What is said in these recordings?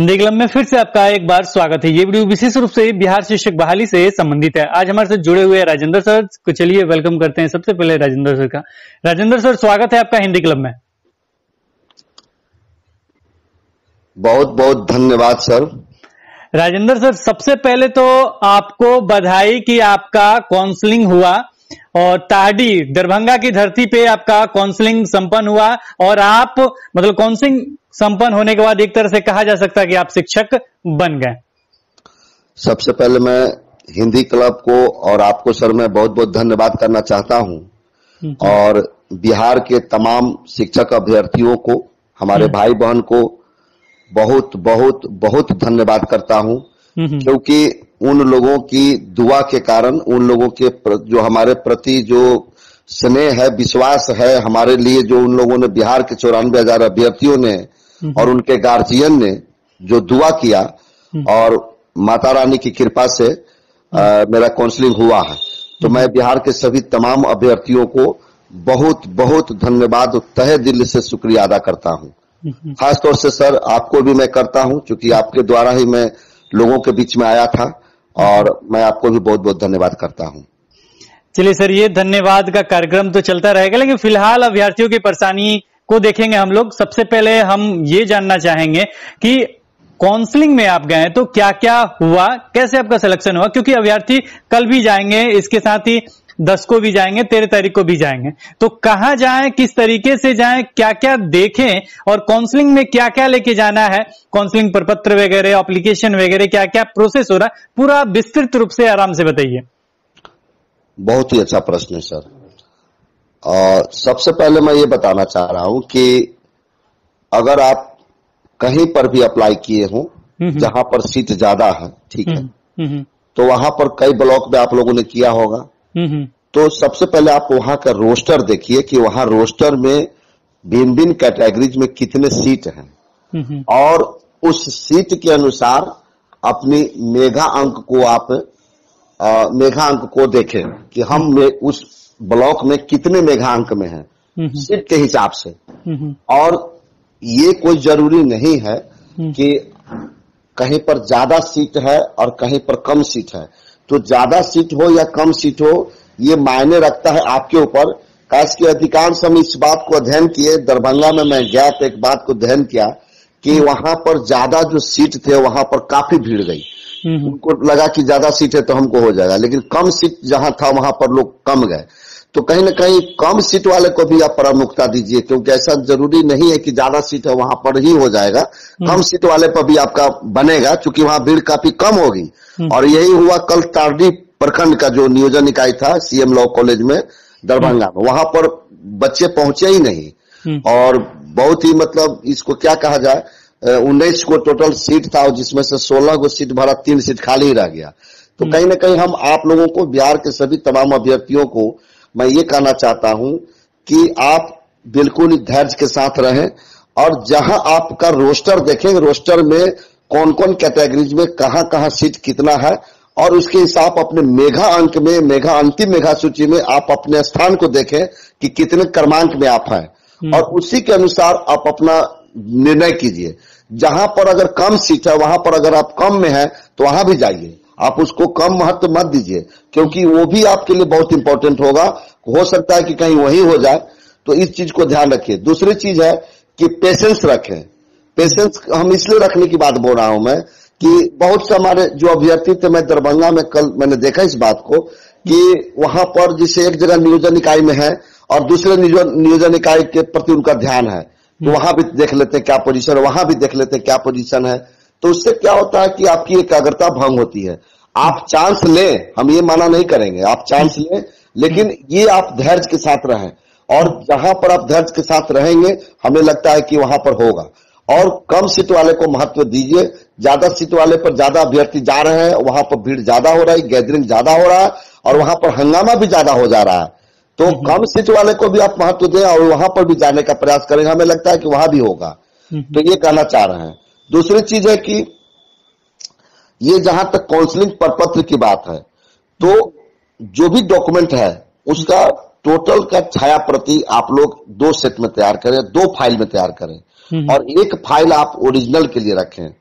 Hindi club में फिर से आपका एक बार स्वागत है। ये वीडियो विशेष रूप से बिहार शिक्षक बहाली से संबंधित है। आज हमारे साथ जुड़े हुए राजेंद्र सर। को चलिए वेलकम करते हैं सबसे पहले राजेंद्र सर का। राजेंद्र सर स्वागत है आपका हिंदी क्लब में। बहुत बहुत धन्यवाद सर। राजेंद्र सर सबसे पहले तो आपको बधाई कि आपका काउंसलिंग हुआ। और ताडी दरभंगा की धरती पे आपका काउंसलिंग संपन्न हुआ और आप मतलब काउंसलिंग संपन्न होने के बाद एक तरह से कहा जा सकता है कि आप शिक्षक बन गए। सबसे पहले मैं हिंदी क्लब को और आपको सर मैं बहुत बहुत धन्यवाद करना चाहता हूँ और बिहार के तमाम शिक्षक अभ्यर्थियों को हमारे। भाई बहन को बहुत बहुत बहुत धन्यवाद करता हूँ हम्म, क्योंकि उन लोगों की दुआ के कारण उन लोगों के प्र, जो हमारे प्रति जो स्नेह है विश्वास है हमारे लिए जो उन लोगों ने बिहार के चौरानवे हज़ार अभ्यर्थियों ने और उनके गार्जियन ने जो दुआ किया और माता रानी की कृपा से अ, मेरा काउंसलिंग हुआ है। तो मैं बिहार के सभी तमाम अभ्यर्थियों को बहुत बहुत धन्यवाद तहे दिल से शुक्रिया अदा करता हूँ। खासतौर से सर आपको भी मैं करता हूँ क्योंकि आपके द्वारा ही मैं लोगों के बीच में आया था। और मैं आपको भी बहुत बहुत धन्यवाद करता हूँ। चलिए सर, ये धन्यवाद का कार्यक्रम तो चलता रहेगा, लेकिन फ़िलहाल अभ्यर्थियों की परेशानी को देखेंगे हम लोग। सबसे पहले हम ये जानना चाहेंगे कि काउंसलिंग में आप गए तो क्या क्या हुआ, कैसे आपका सिलेक्शन हुआ? क्योंकि अभ्यर्थी कल भी जाएँगे, इसके साथ ही दस को भी जाएँगे तेरह तारीख को भी जाएँगे। तो कहाँ जाएँ किस तरीके से जाएँ क्या क्या देखें और काउंसलिंग में क्या क्या लेके जाना है काउंसलिंग प्रपत्र वगैरह एप्लीकेशन वगैरह क्या क्या प्रोसेस हो रहा है पूरा विस्तृत रूप से आराम से बताइए। बहुत ही अच्छा प्रश्न है सर। और सबसे पहले मैं ये बताना चाह रहा हूँ कि अगर आप कहीं पर भी अप्लाई किए हो। जहाँ पर सीट ज़्यादा है ठीक है तो वहाँ पर कई ब्लॉक में आप लोगों ने किया होगा। तो सबसे पहले आप वहाँ का रोस्टर देखिए कि वहाँ रोस्टर में भिन्न भिन्न कैटेगरीज में कितने सीट हैं। हम्म हम्म। और उस सीट के अनुसार अपनी मेघा अंक को आप अ, मेघा अंक को देखें कि हम में उस ब्लॉक में कितने मेघा अंक में हैं हम्म सीट के हिसाब से। हम्म। और ये कोई ज़रूरी नहीं है हम्म। कि कहीं पर ज़्यादा सीट है और कहीं पर कम सीट है। तो ज़्यादा सीट हो या कम सीट हो ये मायने रखता है आपके ऊपर। खास के अधिकांश हम इस बात को अध्ययन किए दरभंगा में मैं गया तो एक बात को अध्ययन किया कि वहाँ पर ज़्यादा जो सीट थे वहाँ पर काफ़ी भीड़ गई। हम्म उनको लगा कि ज़्यादा सीट है तो हमको हो जाएगा लेकिन कम सीट जहाँ था वहाँ पर लोग कम गए। तो कहीं ना कहीं कम सीट वाले को भी आप प्रामुख्यता दीजिए क्योंकि ऐसा ज़रूरी नहीं है कि ज़्यादा सीट है वहाँ पर ही हो जाएगा। कम सीट वाले पर भी आपका बनेगा क्योंकि वहाँ भीड़ काफ़ी कम होगी। और यही हुआ कल तारडी प्रखंड का जो नियोजन इकाई था सीएम लॉ कॉलेज में दरभंगा में। वहाँ पर बच्चे पहुँचे ही नहीं। हम्म। और बहुत ही मतलब इसको क्या कहा जाए उन्नीस को टोटल सीट था जिसमें से सोलह को सीट भरा तीन सीट खाली ही रह गया। तो कहीं ना कहीं हम आप लोगों को बिहार के सभी तमाम अभ्यर्थियों को मैं ये कहना चाहता हूँ कि आप बिल्कुल धैर्य के साथ रहें और जहाँ आपका रोस्टर देखेंगे रोस्टर में कौन कौन कैटेगरीज में कहाँ कहाँ सीट कितना है और उसके हिसाब अपने मेघा अंक में मेघा अंतिम मेघा सूची में आप अपने स्थान को देखें कि कितने क्रमांक में आप हैं। और उसी के अनुसार आप अपना निर्णय कीजिए। जहाँ पर अगर कम सीट है वहाँ पर अगर आप कम में है तो वहाँ भी जाइए। आप उसको कम महत्व मत दीजिए क्योंकि वो भी आपके लिए बहुत इंपॉर्टेंट होगा। हो सकता है कि कहीं वही हो जाए तो इस चीज़ को ध्यान रखिए। दूसरी चीज़ है कि पेशेंस रखें। पेशेंस हम इसलिए रखने की बात बोल रहा हूँ मैं कि बहुत से हमारे जो अभ्यर्थी थे मैं दरभंगा में कल मैंने देखा इस बात को कि वहाँ पर जिसे एक जगह नियोजन इकाई में है और दूसरे नियोजन इकाई के प्रति उनका ध्यान है। तो वहाँ भी देख लेते हैं क्या पोजीशन है वहाँ भी देख लेते हैं क्या पोजीशन है। तो उससे क्या होता है कि आपकी एकाग्रता भंग होती है। आप चांस लें हम ये माना नहीं करेंगे आप चांस लें लेकिन ये आप धैर्य के साथ रहें। और जहाँ पर आप धैर्य के साथ रहेंगे हमें लगता है कि वहाँ पर होगा। और कम सीट वाले को महत्व दीजिए ज़्यादा सीट वाले पर ज़्यादा अभ्यर्थी जा रहे हैं वहाँ पर भीड़ ज़्यादा हो रही है गैदरिंग ज़्यादा हो रहा है और वहाँ पर हंगामा भी ज़्यादा हो जा रहा है। तो कम सीट वाले को भी आप महत्व दें और वहाँ पर भी जाने का प्रयास करेंगे हमें लगता है कि वहाँ भी होगा। तो ये कहना चाह रहे हैं। दूसरी चीज़ है कि ये जहाँ तक काउंसलिंग प्रपत्र की बात है तो जो भी डॉक्यूमेंट है उसका टोटल का छाया प्रति आप लोग दो सेट में तैयार करें दो फ़ाइल में तैयार करें। और एक फ़ाइल आप ओरिजिनल के लिए रखें। हम्म।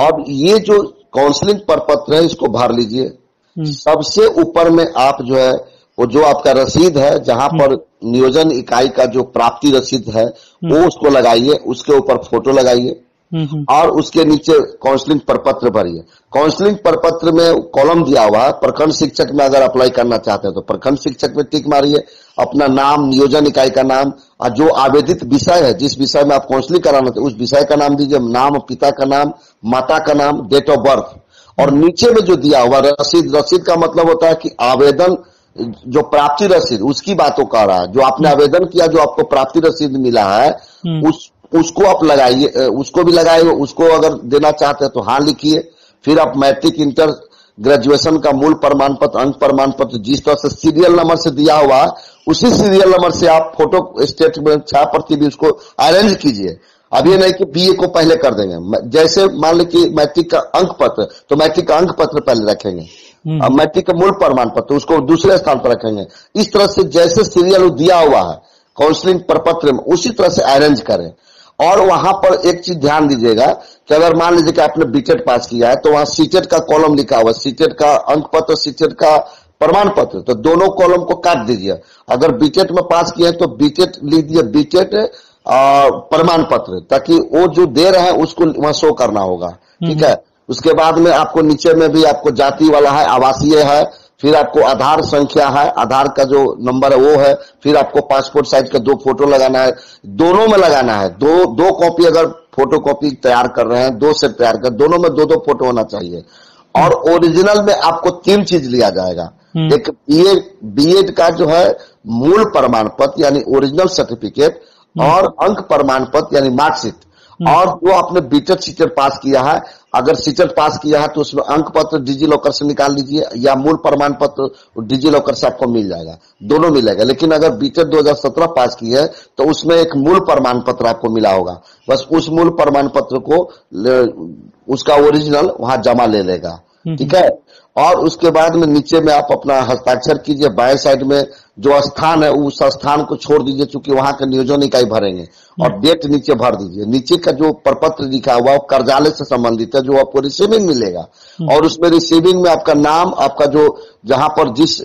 अब ये जो काउंसलिंग प्रपत्र है इसको भर लीजिए। हम्म। सबसे ऊपर में आप जो है वो जो आपका रसीद है जहाँ पर नियोजन इकाई का जो प्राप्ति रसीद है वो उसको लगाइए उसके ऊपर फ़ोटो लगाइए और उसके नीचे काउंसलिंग प्रपत्र भरिए। काउंसलिंग प्रपत्र में कॉलम दिया हुआ है प्रखंड शिक्षक में अगर अप्लाई करना चाहते हैं तो प्रखंड शिक्षक में टिक मारिए अपना नाम नियोजन इकाई का नाम और जो आवेदित विषय है जिस विषय में आप काउंसलिंग कराना चाहते उस विषय का नाम दीजिए नाम पिता का नाम माता का नाम डेट ऑफ़ बर्थ और नीचे में जो दिया हुआ रसीद रसीद का मतलब होता है कि आवेदन जो प्राप्ति रसीद उसकी बातों का रहा। है जो आपने आवेदन किया जो आपको प्राप्ति रसीद मिला है हम्म। उस उसको आप लगाइए उसको भी लगाइए उसको अगर देना चाहते हैं तो हाँ लिखिए। फिर आप मैट्रिक इंटर ग्रेजुएशन का मूल प्रमाण पत्र अंक प्रमाण पत्र जिस तरह से सीरियल नंबर से दिया हुआ उसी सीरियल नंबर से आप फ़ोटो स्टेटमेंट छाया प्रति भी उसको अरेंज कीजिए। अब ये नहीं कि बीए को पहले कर देंगे। जैसे मान ली कि मैट्रिक का अंक पत्र तो मैट्रिक का अंक पत्र पहले रखेंगे। हम्म। अब मैट्रिक का मूल प्रमाण पत्र उसको दूसरे स्थान पर रखेंगे। इस तरह से जैसे सीरियल दिया हुआ है काउंसलिंग प्रपत्र में उसी तरह से अरेंज करें। और वहाँ पर एक चीज़ ध्यान दीजिएगा कि अगर मान लीजिए कि आपने बीटेड पास किया है तो वहाँ सीटेड का कॉलम लिखा हुआ सीटेड का अंक पत्र सीटेड का प्रमाण पत्र तो दोनों कॉलम को काट दीजिए। अगर बीटेड में पास किया है तो बीटेड लिख दिए बीटेड प्रमाण पत्र ताकि वो जो दे रहे हैं उसको वहाँ शो करना होगा। ठीक है? उसके बाद में आपको नीचे में भी आपको जाति वाला है आवासीय है फिर आपको आधार संख्या है आधार का जो नंबर है वो है फिर आपको पासपोर्ट साइज़ का दो फ़ोटो लगाना है। दोनों में लगाना है। दो दो कॉपी अगर फ़ोटो कॉपी तैयार कर रहे हैं दो सेट तैयार कर दोनों में दो दो फ़ोटो होना चाहिए। और ओरिजिनल में आपको तीन चीज़ लिया जाएगा। हम्म। एक बी बीएड का जो है मूल प्रमाण पत्र यानी ओरिजिनल सर्टिफिकेट हम्म। और अंक प्रमाण पत्र यानी मार्कशीट। हम्म। और जो आपने बीटेड सीटेड पास किया है अगर सीटेड पास किया है तो उसमें अंक पत्र डिजी लॉकर से निकाल लीजिए या मूल प्रमाण पत्र डिजी लॉकर से आपको मिल जाएगा। दोनों मिलेगा। लेकिन अगर बीटेड 2017 पास की है तो उसमें एक मूल प्रमाण पत्र आपको मिला होगा। बस उस मूल प्रमाण पत्र को उसका ओरिजिनल वहाँ जमा ले लेगा। हम्म। ठीक है? और उसके बाद में नीचे में आप अपना हस्ताक्षर कीजिए। बाएँ साइड में जो स्थान है उस स्थान को छोड़ दीजिए चूँकि वहाँ का नियोजन इकाई भरेंगे। और डेट हम्म। नीचे भर दीजिए। नीचे का जो प्रपत्र लिखा हुआ वो कर्जालय से संबंधित है जो आपको रिसीविंग मिलेगा। हम्म। और उसमें रिसीविंग में आपका नाम आपका जो जहाँ पर जिस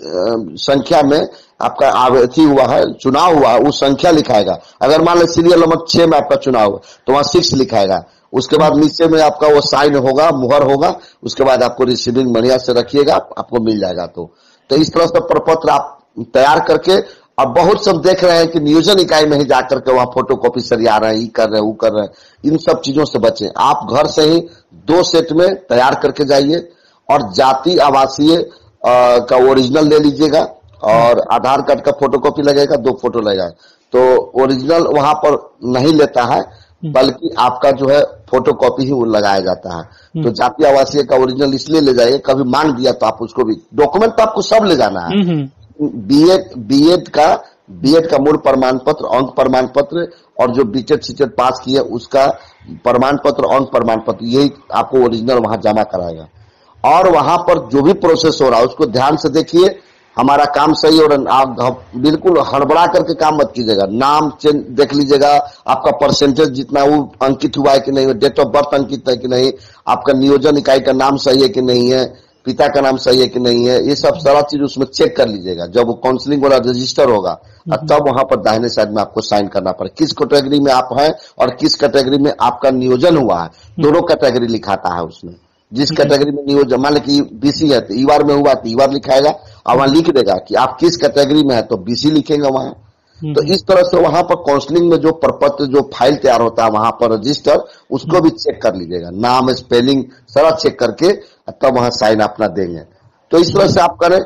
संख्या में आपका अथी हुआ है चुनाव हुआ है उस संख्या लिखाएगा। अगर मान लें सीरियल नंबर छह में आपका चुनाव हुआ तो वहाँ सिक्स लिखाएगा। उसके बाद नीचे में आपका वो साइन होगा मुहर होगा उसके बाद आपको रिसीविंग बढ़िया से रखिएगा आपको मिल जाएगा तो। तो इस तरह से प्रपत्र आप तैयार करके अब बहुत सब देख रहे हैं कि नियोजन इकाई में ही जाकर के वहाँ फ़ोटो कॉपी सरिया रहे हैं ये कर रहे हैं वो कर रहे हैं। इन सब चीज़ों से बचे। आप घर से ही दो सेट में तैयार करके जाइए और जाति आवासीय का ओरिजिनल ले लीजिएगा और आधार कार्ड का फ़ोटो कॉपी लगेगा दो फ़ोटो लगेगा। तो ओरिजिनल वहाँ पर नहीं लेता है हम्म। बल्कि आपका जो है फ़ोटो कॉपी ही वो लगाया जाता है। हम्म। तो जाति आवासीय का ओरिजिनल इसलिए ले जाइए कभी मांग दिया तो आप उसको भी। डॉक्यूमेंट तो आपको सब ले जाना है। बीएड बीएड का बीएड का मूल प्रमाण पत्र अंक प्रमाण पत्र और जो बीटेड, सीटेड पास किया उसका प्रमाण पत्र अंक प्रमाण पत्र यही आपको ओरिजिनल वहाँ जमा कराएगा और वहाँ पर जो भी प्रोसेस हो रहा है, उसको ध्यान से देखिए। हमारा काम सही और आप बिल्कुल हड़बड़ा करके काम मत कीजिएगा। नाम चेंज देख लीजिएगा, आपका परसेंटेज जितना वो अंकित हुआ है कि नहीं डेट ऑफ़ बर्थ अंकित है कि नहीं, आपका नियोजन इकाई का नाम सही है कि नहीं है पिता का नाम सही है कि नहीं है ये सब सारा चीज़ उसमें चेक कर लीजिएगा जब वो काउंसलिंग वाला रजिस्टर होगा हम्म। तब वहाँ पर दाहिने साइड में आपको साइन करना पड़े किस कैटेगरी में आप हैं और किस कैटेगरी में आपका नियोजन हुआ है हम्म। दोनों कैटेगरी लिखाता है उसमें जिस कैटेगरी में नियोजन मान ली बीसी है तो ईवार में हुआ तो ईवार लिखाएगा और वहाँ लिख देगा कि आप किस कैटेगरी में है तो बीसी लिखेगा वहाँ हम्म। तो इस तरह से वहाँ पर काउंसलिंग में जो प्रपत्र जो फ़ाइल तैयार होता है वहाँ पर रजिस्टर उसको भी चेक कर लीजिएगा। नाम स्पेलिंग सारा चेक करके तब वहाँ साइन अपना देंगे। तो इस तरह से आप करें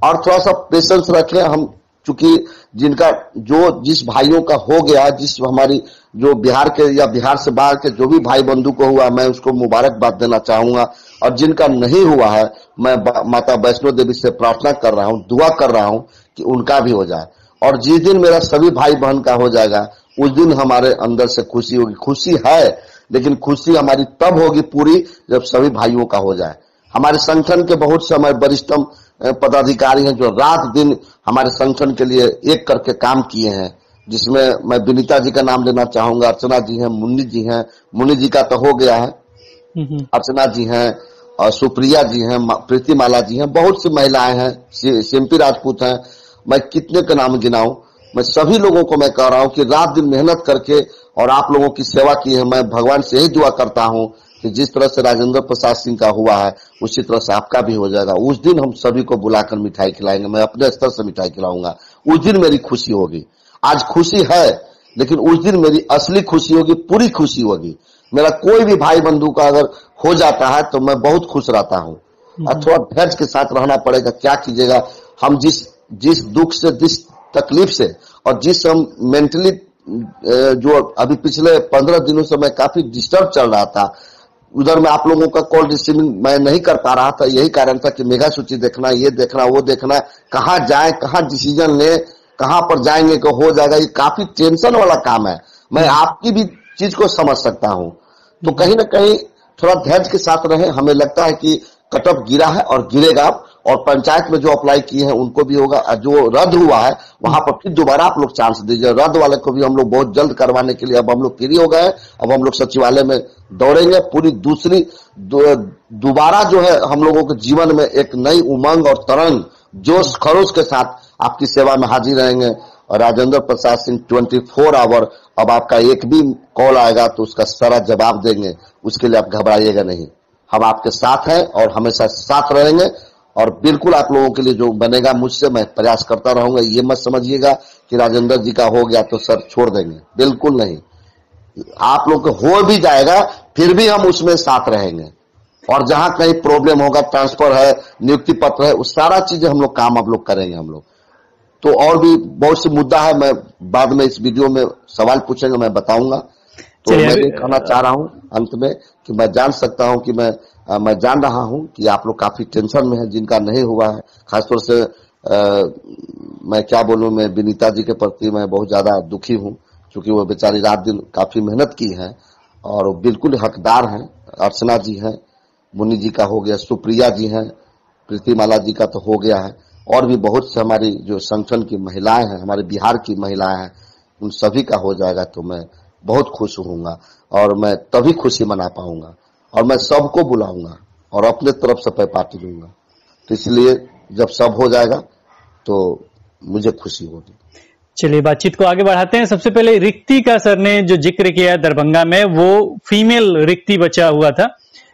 और थोड़ा सा पेशेंस रखें। हम चूँकि जिनका जो जिस भाइयों का हो गया जिस हमारी जो बिहार के या बिहार से बाहर के जो भी भाई बंधु को हुआ मैं उसको मुबारकबाद देना चाहूँगा। और जिनका नहीं हुआ है मैं माता वैष्णो देवी से प्रार्थना कर रहा हूँ दुआ कर रहा हूँ कि उनका भी हो जाए। और जिस दिन मेरा सभी भाई बहन का हो जाएगा उस दिन हमारे अंदर से खुशी होगी। खुशी है लेकिन खुशी हमारी तब होगी पूरी जब सभी भाइयों का हो जाए। हमारे संगठन के बहुत से हमारे वरिष्ठम पदाधिकारी हैं जो रात दिन हमारे संगठन के लिए एक करके काम किए हैं जिसमें मैं विनीता जी का नाम लेना चाहूँगा अर्चना जी हैं मुन्नी जी हैं। मुन्नी जी का तो हो गया है। अर्चना जी हैं और सुप्रिया जी हैं प्रीति माला जी हैं। बहुत सी महिलाएँ हैं सि- सिम्पी राजपूत हैं। मैं कितने का नाम गिनाऊं? मैं सभी लोगों को मैं कह रहा हूँ कि रात दिन मेहनत करके और आप लोगों की सेवा की है मैं भगवान से यही दुआ करता हूँ कि जिस तरह से राजेंद्र प्रसाद सिंह का हुआ है उसी तरह से आपका भी हो जाएगा। उस दिन हम सभी को बुलाकर मिठाई खिलाएँगे। मैं अपने स्तर से मिठाई खिलाऊँगा। उस दिन मेरी खुशी होगी। आज खुशी है लेकिन उस दिन मेरी असली खुशी होगी पूरी खुशी होगी। मेरा कोई भी भाई बंधु का अगर हो जाता है तो मैं बहुत खुश रहता हूँ। और थोड़ा धैर्य के साथ रहना पड़ेगा क्या कीजिएगा? हम जिस जिस दुख से जिस तकलीफ़ से और जिस हम मेंटली जो अभी पिछले पंद्रह दिनों से मैं काफ़ी डिस्टर्ब चल रहा था उधर में आप लोगों का कॉल रिसीविंग मैं नहीं कर पा रहा था यही कारण था कि मेगा सूची देखना ये देखना वो देखना कहाँ जाए कहाँ डिसीज़न ले कहाँ पर जाएँगे को हो जाएगा ये काफ़ी टेंशन वाला काम है। मैं आपकी भी चीज़ को समझ सकता हूँ। तो कहीं ना कहीं थोड़ा धैर्य के साथ रहे हमें लगता है कि कटअप गिरा है और गिरेगा। और पंचायत में जो अप्लाई किए हैं, उनको भी होगा जो रद्द हुआ है, वहाँ पर फिर दोबारा आप लोग चांस दीजिए। रद्द वाले को भी हम लोग बहुत जल्द करवाने के लिए अब हम लोग फ्री हो गए अब हम लोग सचिवालय में दौड़ेंगे। पूरी दूसरी दोबारा जो है हम लोगों के जीवन में एक नई उमंग और तरंग, जोश, खरोश के साथ आपकी सेवा में हाजिर रहेंगे। राजेंद्र प्रसाद सिंह 24 आवर अब आपका एक भी कॉल आएगा तो उसका सारा जवाब देंगे। उसके लिए आप घबराइएगा नहीं। हम आपके साथ हैं और हमेशा साथ रहेंगे। और बिल्कुल आप लोगों के लिए जो बनेगा मुझसे मैं प्रयास करता रहूँगा ये मत समझिएगा कि राजेंद्र जी का हो गया तो सर छोड़ देंगे। बिल्कुल नहीं। आप लोग को हो भी जाएगा फिर भी हम उसमें साथ रहेंगे। और जहाँ कहीं प्रॉब्लम होगा ट्रांसफ़र है नियुक्ति पत्र है उस सारा चीज़ हम लोग काम हम लोग करेंगे हम लोग। तो और भी बहुत से मुद्दा है मैं बाद में इस वीडियो में सवाल पूछेंगे मैं बताऊँगा। तो मैं ये कहना चाह रहा हूँ अंत में कि मैं जान सकता हूँ कि मैं मैं जान रहा हूँ कि आप लोग काफ़ी टेंशन में हैं जिनका नहीं हुआ है। खासतौर से अ, मैं क्या बोलूँ मैं विनीता जी के प्रति मैं बहुत ज़्यादा दुखी हूँ क्योंकि वो बेचारी रात दिन काफ़ी मेहनत की है और वो बिल्कुल हकदार हैं। अर्चना जी हैं मुन्नी जी का हो गया सुप्रिया जी हैं प्रीतिमाला जी का तो हो गया है। और भी बहुत से हमारी जो संगठन की महिलाएँ हैं हमारे बिहार की महिलाएँ हैं उन सभी का हो जाएगा तो मैं बहुत खुश होऊँगा और मैं तभी खुशी मना पाऊँगा। और मैं सबको बुलाऊँगा और अपने तरफ़ से मैं पार्टी दूँगा तो इसलिए जब सब हो जाएगा तो मुझे खुशी होगी। चलिए बातचीत को आगे बढ़ाते हैं। सबसे पहले रिक्ति का सर ने जो ज़िक्र किया दरभंगा में वो फीमेल रिक्ति बचा हुआ था।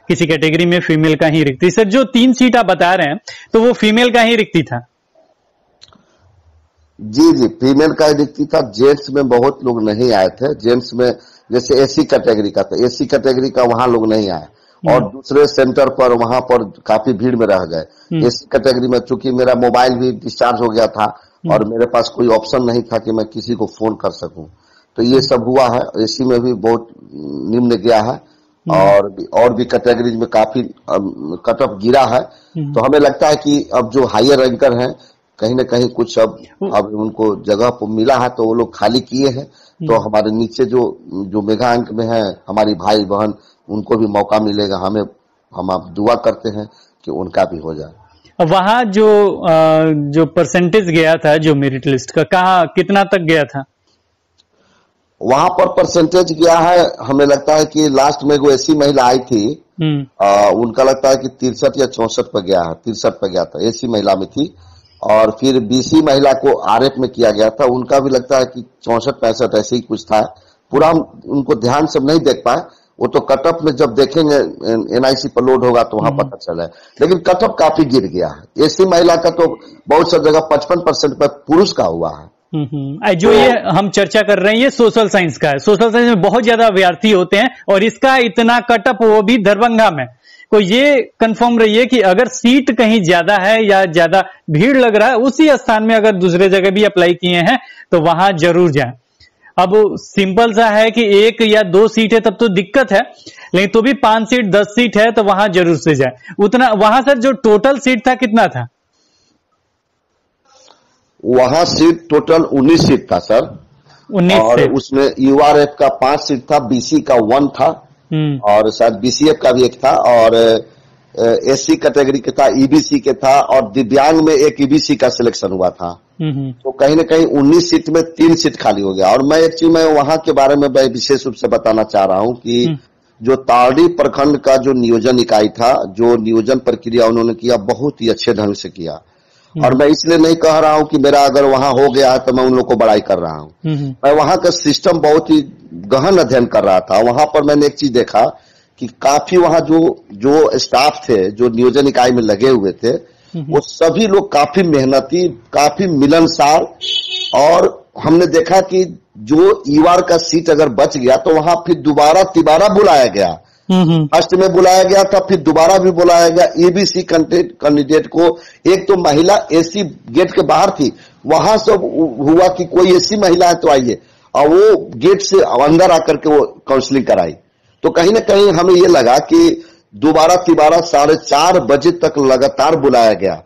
किसी कैटेगरी में फीमेल का ही रिक्ति। सर जो तीन सीट आप बता रहे हैं तो वो फीमेल का ही रिक्ति था। जी जी फीमेल का ही दिखती था। जेंट्स में बहुत लोग नहीं आए थे। जेंट्स में जैसे एसी कैटेगरी का था। एसी कैटेगरी का वहाँ लोग नहीं आए। और दूसरे सेंटर पर वहाँ पर काफ़ी भीड़ में रह गए। एसी कैटेगरी में चूँकि मेरा मोबाइल भी डिस्चार्ज हो गया था और मेरे पास कोई ऑप्शन नहीं था कि मैं किसी को फ़ोन कर सकूँ। तो ये सब हुआ है। एसी में भी बहुत निम्न गया है। और भी और भी कैटेगरीज में काफ़ी कट ऑफ़ गिरा है। तो हमें लगता है कि अब जो हायर रैंकर हैं कहीं ना कहीं कुछ अब अब उनको जगह मिला है तो वो लोग खाली किए हैं। तो हमारे नीचे जो जो मेगा अंक में है हमारी भाई बहन उनको भी मौका मिलेगा हमें हम आप दुआ करते हैं कि उनका भी हो जाए। वहाँ जो जो परसेंटेज गया था जो मेरिट लिस्ट का कहा कितना तक गया था? वहाँ पर परसेंटेज गया है हमें लगता है कि लास्ट में वो ऐसी महिला आई थी हम्म। आ, उनका लगता है कि तिरसठ या चौसठ पर गया है तिरसठ पर गया था ऐसी महिला में थी। और फिर बीसी महिला को आरएफ में किया गया था। उनका भी लगता है कि चौसठ पैंसठ ऐसे ही कुछ था। पूरा हम उनको ध्यान से नहीं देख पाए। वो तो कटअप में जब देखेंगे एनआईसी पर लोड होगा तो वहाँ पता चला है लेकिन कटअप काफ़ी गिर गया। है ऐसी महिला का तो बहुत सा जगह पचपन परसेंट पर पुरुष का हुआ है। हम्म, हम्म। जो ये हम चर्चा कर रहे हैं ये सोशल साइंस का है। सोशल साइंस में बहुत ज़्यादा विद्यार्थी होते हैं और इसका इतना कटअप वो भी दरभंगा में। तो ये कंफर्म रहिए कि अगर सीट कहीं ज़्यादा है या ज़्यादा भीड़ लग रहा है उसी स्थान में अगर दूसरे जगह भी अप्लाई किए हैं तो वहाँ ज़रूर जाए। अब सिंपल सा है कि एक या दो सीट है तब तो दिक्कत है लेकिन तो भी पाँच सीट दस सीट है तो वहाँ ज़रूर से जाए। उतना वहाँ सर जो टोटल सीट था कितना था? वहाँ सीट टोटल उन्नीस सीट था सर उन्नीस और उसमें यूआरएफ का पाँच सीट था बीसी का वन था। और शायद बीसीएफ का भी एक था और एससी कैटेगरी के था ईबीसी के था और दिव्यांग में एक ईबीसी का सिलेक्शन हुआ था। हम्म हम्म। तो कहीं ना कहीं 19 सीट में तीन सीट खाली हो गया। और मैं एक चीज़ मैं वहाँ के बारे में मैं विशेष रूप से बताना चाह रहा हूँ कि जो ताड़ी प्रखंड का जो नियोजन इकाई था जो नियोजन प्रक्रिया उन्होंने किया बहुत ही अच्छे ढंग से किया। और मैं इसलिए नहीं कह रहा हूँ कि मेरा अगर वहाँ हो गया है तो मैं उन लोग को बड़ाई कर रहा हूँ। हम्म, मैं वहाँ का सिस्टम बहुत ही गहन अध्ययन कर रहा था। वहाँ पर मैंने एक चीज़ देखा कि काफ़ी वहाँ जो जो स्टाफ थे जो नियोजन इकाई में लगे हुए थे वो सभी लोग काफ़ी मेहनती काफ़ी मिलनसार और हमने देखा कि जो ईवार का सीट अगर बच गया तो वहाँ फिर दोबारा तिबारा बुलाया गया। हम्म, हम्म, फ़र्स्ट में बुलाया गया था फिर दोबारा भी बुलाया गया। एबीसी कैंडिडेट को एक तो महिला एसी गेट के बाहर थी वहाँ से हुआ कि कोई एसी महिला है तो आइए। और वो गेट से अंदर आकर के वो काउंसलिंग कराई। तो कहीं ना कहीं हमें ये लगा कि दोबारा तिबारा साढ़े चार बजे तक लगातार बुलाया गया।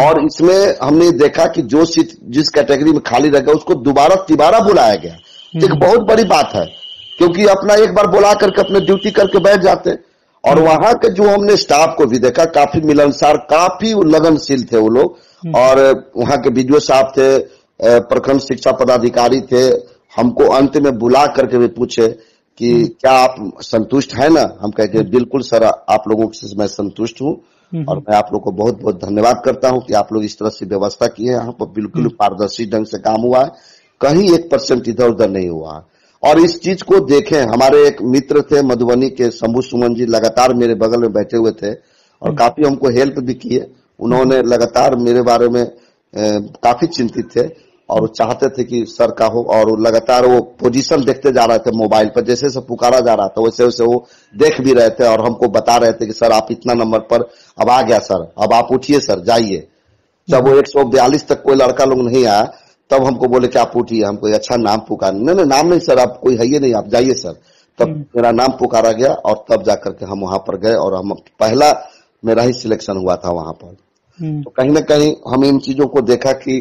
और इसमें हमने देखा कि जो सीट जिस कैटेगरी में खाली रह गया उसको दोबारा तिबारा बुलाया गया। एक बहुत बड़ी बात है। क्योंकि अपना एक बार बुला करके अपने ड्यूटी करके बैठ जाते। और वहाँ के जो हमने स्टाफ को भी देखा काफ़ी मिलनसार काफ़ी लगनशील थे वो लोग। और वहाँ के बीडीओ साहब थे प्रखंड शिक्षा पदाधिकारी थे हमको अंत में बुला करके भी पूछे कि क्या आप संतुष्ट है ना? हम कहे कि बिल्कुल सर आप लोगों से मैं संतुष्ट हूँ। और मैं आप लोग को बहुत बहुत धन्यवाद करता हूँ कि आप लोग इस तरह से व्यवस्था की है। यहाँ पर बिल्कुल पारदर्शी ढंग से काम हुआ है। कहीं एक परसेंट इधर उधर नहीं हुआ है। और इस चीज़ को देखें हमारे एक मित्र थे मधुबनी के शंभू सुमन जी लगातार मेरे बगल में बैठे हुए थे और काफ़ी हमको हेल्प भी किए उन्होंने लगातार मेरे बारे में काफ़ी चिंतित थे और वो चाहते थे कि सर का हो और लगातार वो पोजीशन देखते जा रहे थे मोबाइल पर। जैसे जैसे पुकारा जा रहा था वैसे वैसे वो देख भी रहे थे और हमको बता रहे थे कि सर आप इतना नंबर पर अब आ गया सर। अब आप उठिए सर जाइए। जब वो 142 तक कोई लड़का लोग नहीं आया तब हमको बोले कि आप उठिए हमको अच्छा नाम पुकार नहीं नहीं नाम नहीं सर आप कोई है ही नहीं आप जाइए सर। तब मेरा नाम पुकारा गया और तब जा करके हम वहाँ पर गए और हम पहला मेरा ही सिलेक्शन हुआ था वहाँ पर। हम्म, तो कहीं ना कहीं हम इन चीज़ों को देखा कि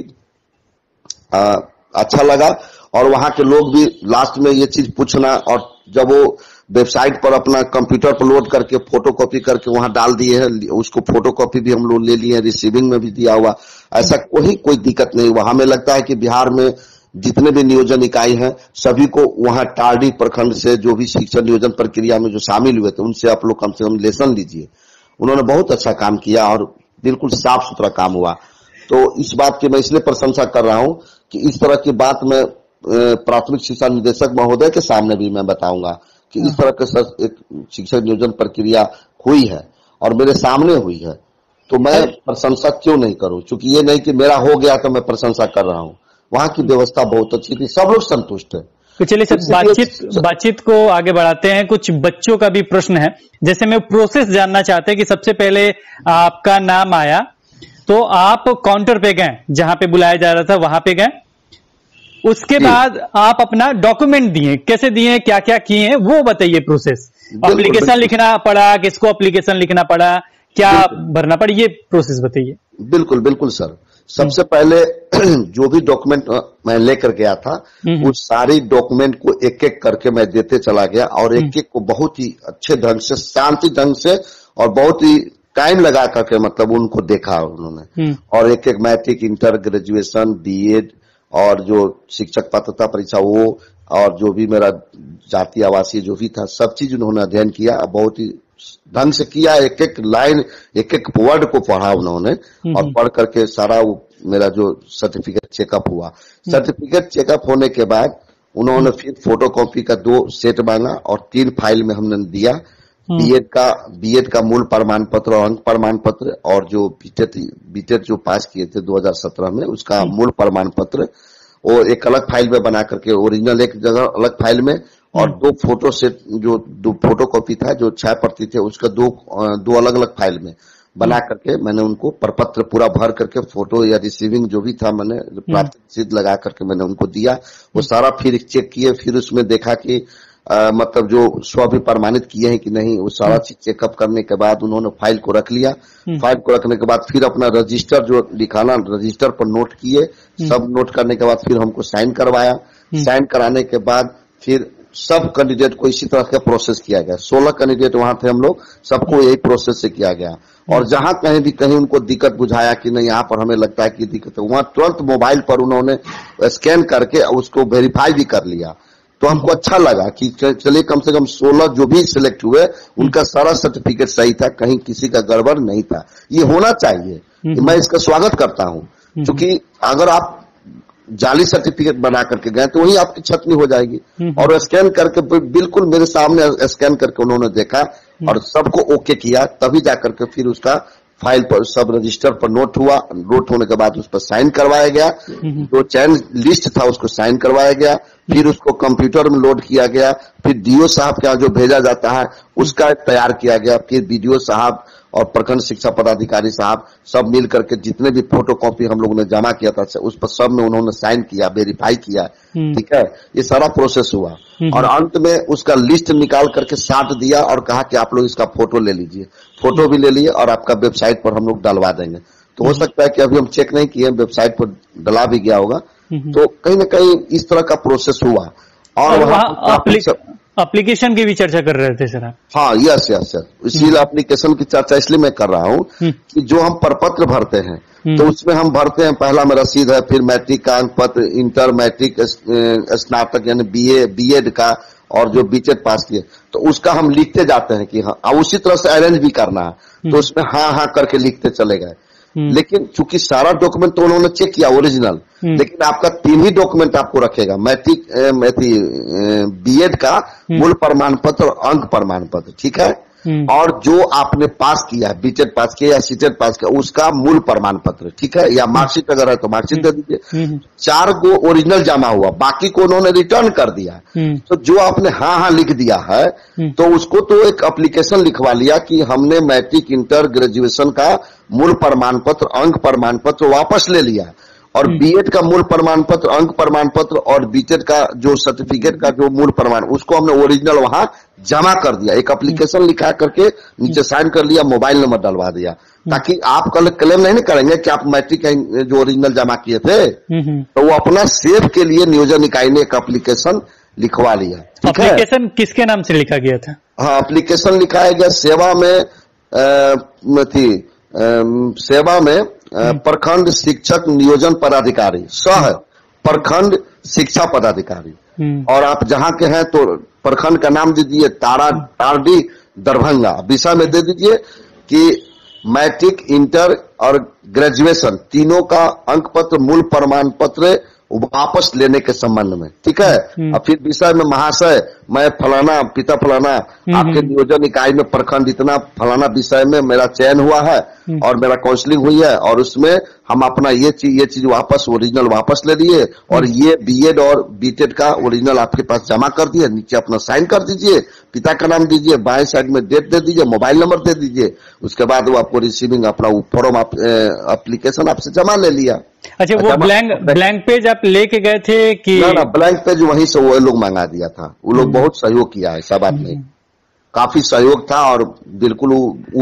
आ, अच्छा लगा और वहाँ के लोग भी लास्ट में ये चीज़ पूछना और जब वो वेबसाइट पर अपना कंप्यूटर पर लोड करके फ़ोटो कॉपी करके वहाँ डाल दिए हैं, उसको फ़ोटो कॉपी भी हम लोग ले लिए हैं, रिसीविंग में भी दिया हुआ। ऐसा कोई कोई दिक्कत नहीं हुआ। हमें लगता है कि बिहार में जितने भी नियोजन इकाई हैं, सभी को वहाँ टारडी प्रखंड से जो भी शिक्षा नियोजन प्रक्रिया में जो शामिल हुए थे, उनसे आप लोग कम से कम लेसन लीजिए। उन्होंने बहुत अच्छा काम किया और बिल्कुल साफ़ सुथरा काम हुआ। तो इस बात की मैं इसलिए प्रशंसा कर रहा हूँ कि इस तरह की बात मैं प्राथमिक शिक्षा निदेशक महोदय के सामने भी मैं बताऊँगा। कि इस तरह के एक शिक्षक नियोजन प्रक्रिया हुई है और मेरे सामने हुई है तो मैं प्रशंसा क्यों नहीं करूँ? क्योंकि ये नहीं कि मेरा हो गया तो मैं प्रशंसा कर रहा हूँ। वहाँ की व्यवस्था बहुत अच्छी थी सब लोग संतुष्ट है। तो चलिए सर बातचीत बातचीत को आगे बढ़ाते हैं। कुछ बच्चों का भी प्रश्न है। जैसे मैं प्रोसेस जानना चाहते हैं कि सबसे पहले आपका नाम आया। तो आप काउंटर पे गए जहाँ पे बुलाया जा रहा था वहाँ पे गए। उसके बाद आप अपना डॉक्यूमेंट दिए। कैसे दिए क्या क्या किए हैं वो बताइए प्रोसेस बिल्कुल, एप्लीकेशन लिखना पड़ा किसको एप्लीकेशन लिखना पड़ा क्या भरना पड़ा ये प्रोसेस बताइए। बिल्कुल बिल्कुल सर सबसे पहले जो भी डॉक्यूमेंट मैं लेकर गया था हम्म। उस सारी डॉक्यूमेंट को एक एक करके मैं देते चला गया और एक एक को बहुत ही अच्छे ढंग से शांति ढंग से और बहुत ही टाइम लगा करके मतलब उनको देखा उन्होंने। हम्म। और एक एक मैट्रिक इंटर ग्रेजुएशन बीएड और जो शिक्षक पात्रता परीक्षा वो और जो भी मेरा जाति आवासीय जो भी था सब चीज़ उन्होंने अध्ययन किया। बहुत ही ढंग से किया एक एक लाइन एक एक वर्ड को पढ़ा उन्होंने और पढ़ करके सारा वो मेरा जो सर्टिफिकेट चेकअप हुआ। सर्टिफिकेट चेकअप होने के बाद उन्होंने फिर फ़ोटो कॉपी का दो सेट मांगा और तीन फ़ाइल में हमने दिया। बीएड का बीएड का मूल प्रमाण पत्र और अंक प्रमाण पत्र और जो बीटेट बीटेट जो पास किए थे 2017 में उसका मूल प्रमाण पत्र वो एक अलग फ़ाइल में बना करके ओरिजिनल एक जगह अलग फ़ाइल में और दो फ़ोटो सेट जो दो फ़ोटो कॉपी था जो छह प्रति थे उसका दो दो अलग अलग फ़ाइल में बना करके मैंने उनको प्रपत्र पूरा भर करके फ़ोटो या रिसीविंग जो भी था मैंने प्राप्त रसीद लगा करके मैंने उनको दिया। वो सारा फिर चेक किए फिर उसमें देखा कि अ, मतलब जो स्व भी प्रमाणित किए हैं कि नहीं वो सारा चीज़ चेकअप करने के बाद उन्होंने फ़ाइल को रख लिया। फ़ाइल को रखने के बाद फिर अपना रजिस्टर जो लिखाना रजिस्टर पर नोट किए। सब नोट करने के बाद फिर हमको साइन करवाया। साइन कराने के बाद फिर सब कैंडिडेट को इसी तरह का प्रोसेस किया गया। सोलह कैंडिडेट वहाँ थे हम लोग सबको यही प्रोसेस से किया गया। और जहाँ कहीं भी कहीं उनको दिक्कत बुझाया कि नहीं यहाँ पर हमें लगता है कि दिक्कत है। वहाँ तुरंत मोबाइल पर उन्होंने स्कैन करके उसको वेरीफाई भी कर लिया। तो हमको अच्छा लगा कि च- चलिए कम से कम 16 जो भी सिलेक्ट हुए उनका सारा सर्टिफिकेट सही था कहीं किसी का गड़बड़ नहीं था। ये होना चाहिए। मैं इसका स्वागत करता हूँ। क्योंकि अगर आप जाली सर्टिफिकेट बना करके गए तो वही आपकी छटनी हो जाएगी। और स्कैन करके बिल्कुल मेरे सामने स्कैन करके उन्होंने देखा और सबको ओके किया तभी जाकर के फिर उसका फ़ाइल पर सब रजिस्टर पर नोट हुआ नोट होने के बाद उस पर साइन करवाया गया। जो चैन लिस्ट था उसको साइन करवाया गया फिर उसको कंप्यूटर में लोड किया गया फिर डीओ साहब के यहाँ जो भेजा जाता है उसका तैयार किया गया फिर बीडीओ साहब और प्रखंड शिक्षा पदाधिकारी साहब सब मिल करके जितने भी फ़ोटो कॉपी हम लोगों ने जमा किया था उस पर सब में उन्होंने साइन किया वेरीफाई किया। ठीक है? ये सारा प्रोसेस हुआ। और अंत में उसका लिस्ट निकाल करके साट दिया और कहा कि आप लोग इसका फ़ोटो ले लीजिए। फ़ोटो भी ले लिए और आपका वेबसाइट पर हम लोग डलवा देंगे। तो हो सकता है कि अभी हम चेक नहीं किए वेबसाइट पर डला भी गया होगा। तो कहीं ना कहीं इस तरह का प्रोसेस हुआ। और और वहाँ एप्लीकेशन की भी चर्चा कर रहे थे सर आप। हाँ यस यस यस इसीलिए एप्लीकेशन की चर्चा इसलिए मैं कर रहा हूँ कि जो हम प्रपत्र भरते हैं तो उसमें हम भरते हैं पहला में रसीद है फिर मैट्रिक का अंक पत्र इंटर मैट्रिक स्नातक यानी बीए बीएड का और जो बीटेड पास किए तो उसका हम लिखते जाते हैं कि हाँ उसी तरह से अरेंज भी करना है। तो उसमें हाँ हाँ करके लिखते चले गए। लेकिन चूँकि सारा डॉक्यूमेंट तो उन्होंने चेक किया ओरिजिनल लेकिन आपका तीन ही डॉक्यूमेंट आपको रखेगा। मैट्रिक बीएड का मूल प्रमाण पत्र और अंक प्रमाण पत्र ठीक है? और जो आपने पास किया है बीटेड पास किया या सीटेड पास किया उसका मूल प्रमाण पत्र ठीक है? या मार्कशीट अगर है तो मार्कशीट दे दीजिए। चार गो ओरिजिनल जमा हुआ बाकी को उन्होंने रिटर्न कर दिया। तो जो आपने हाँ हाँ लिख दिया है तो उसको तो एक एप्लीकेशन लिखवा लिया कि हमने मैट्रिक इंटर ग्रेजुएशन का मूल प्रमाण पत्र अंक प्रमाण पत्र वापस ले लिया। और बीएड का मूल प्रमाण पत्र अंक प्रमाण पत्र और बीटेड का जो सर्टिफिकेट का जो मूल प्रमाण उसको हमने ओरिजिनल वहाँ जमा कर दिया। एक एप्लीकेशन लिखा करके नीचे साइन कर लिया मोबाइल नंबर डलवा दिया। ताकि आप कल क्लेम नहीं करेंगे कि आप मैट्रिक जो ओरिजिनल जमा किए थे। तो वो अपना सेफ़ के लिए नियोजन इकाई ने एक एप्लीकेशन लिखवा लिया। एप्लीकेशन किसके नाम से लिखा गया था? हाँ एप्लीकेशन लिखाया गया सेवा में थी। सेवा में प्रखंड शिक्षक नियोजन पदाधिकारी। सह प्रखंड शिक्षा पदाधिकारी। हम्म, और आप जहाँ के हैं तो प्रखंड का नाम दे दीजिए तारा तारडी दरभंगा। विषय में दे दीजिए कि मैट्रिक इंटर और ग्रेजुएशन तीनों का अंक पत्र मूल प्रमाण पत्र वापस लेने के संबंध में। ठीक है? और फिर विषय में महाशय मैं फलाना पिता फलाना आपके नियोजन इकाई में प्रखंड इतना फलाना विषय में मेरा चयन हुआ है और मेरा काउंसलिंग हुई है और उसमें हम अपना ये चीज़ ये चीज़ वापस ओरिजिनल वापस ले लिए और ये बीएड और बीटेड का ओरिजिनल आपके पास जमा कर दिए नीचे अपना साइन कर दीजिए पिता का नाम दीजिए बाएँ साइड में डेट दे दीजिए मोबाइल नंबर दे दीजिए उसके बाद वो आपको रिसीविंग अपना फॉर्म एप्लीकेशन आपसे जमा ले लिया। अच्छा वो ब्लैंक ब्लैंक पेज आप लेके गए थे कि ना ना ब्लैंक पेज वहीं से वो लोग मंगा दिया था वो लोग बहुत सहयोग किया है ऐसा बात नहीं काफ़ी सहयोग था और बिल्कुल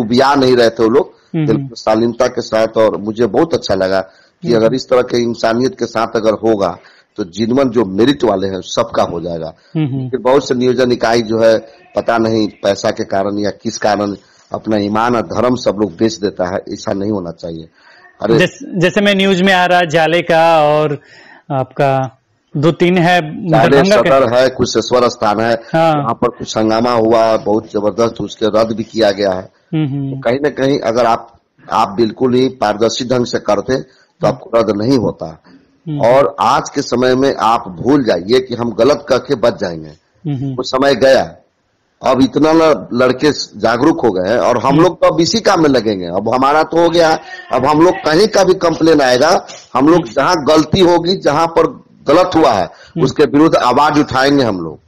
उबिया नहीं रहे थे वो लोग। बिल्कुल शालीनता के साथ और मुझे बहुत अच्छा लगा कि अगर इस तरह के इंसानियत के साथ अगर होगा तो जीवन जो मेरिट वाले हैं सबका हो जाएगा। हम्म, हम्म, फिर बहुत से नियोजन इकाई जो है पता नहीं पैसा के कारण या किस कारण अपना ईमान और धर्म सब लोग बेच देता है ऐसा नहीं होना चाहिए। अरे जैस, जैसे मैं न्यूज़ में आ रहा जाले का और आपका दो तीन है का। सदर है कुशेश्वर स्थान है हाँ। वहाँ पर कुछ हंगामा हुआ है बहुत ज़बरदस्त उसके रद्द भी किया गया है। हम्म, हम्म, कहीं न कहीं अगर आप आप बिल्कुल ही पारदर्शी ढंग से करते तो आपको रद्द नहीं होता। और आज के समय में आप भूल जाइए कि हम गलत करके बच जाएँगे। हम्म, हम्म, वो समय गया अब इतना लड़के जागरूक हो गए हैं और हम लोग तो अब इसी काम में लगेंगे। अब हमारा तो हो गया अब हम लोग कहीं का भी कंप्लेन आएगा हम लोग जहाँ गलती होगी जहाँ पर गलत हुआ है। उसके विरुद्ध आवाज़ उठाएँगे हम लोग।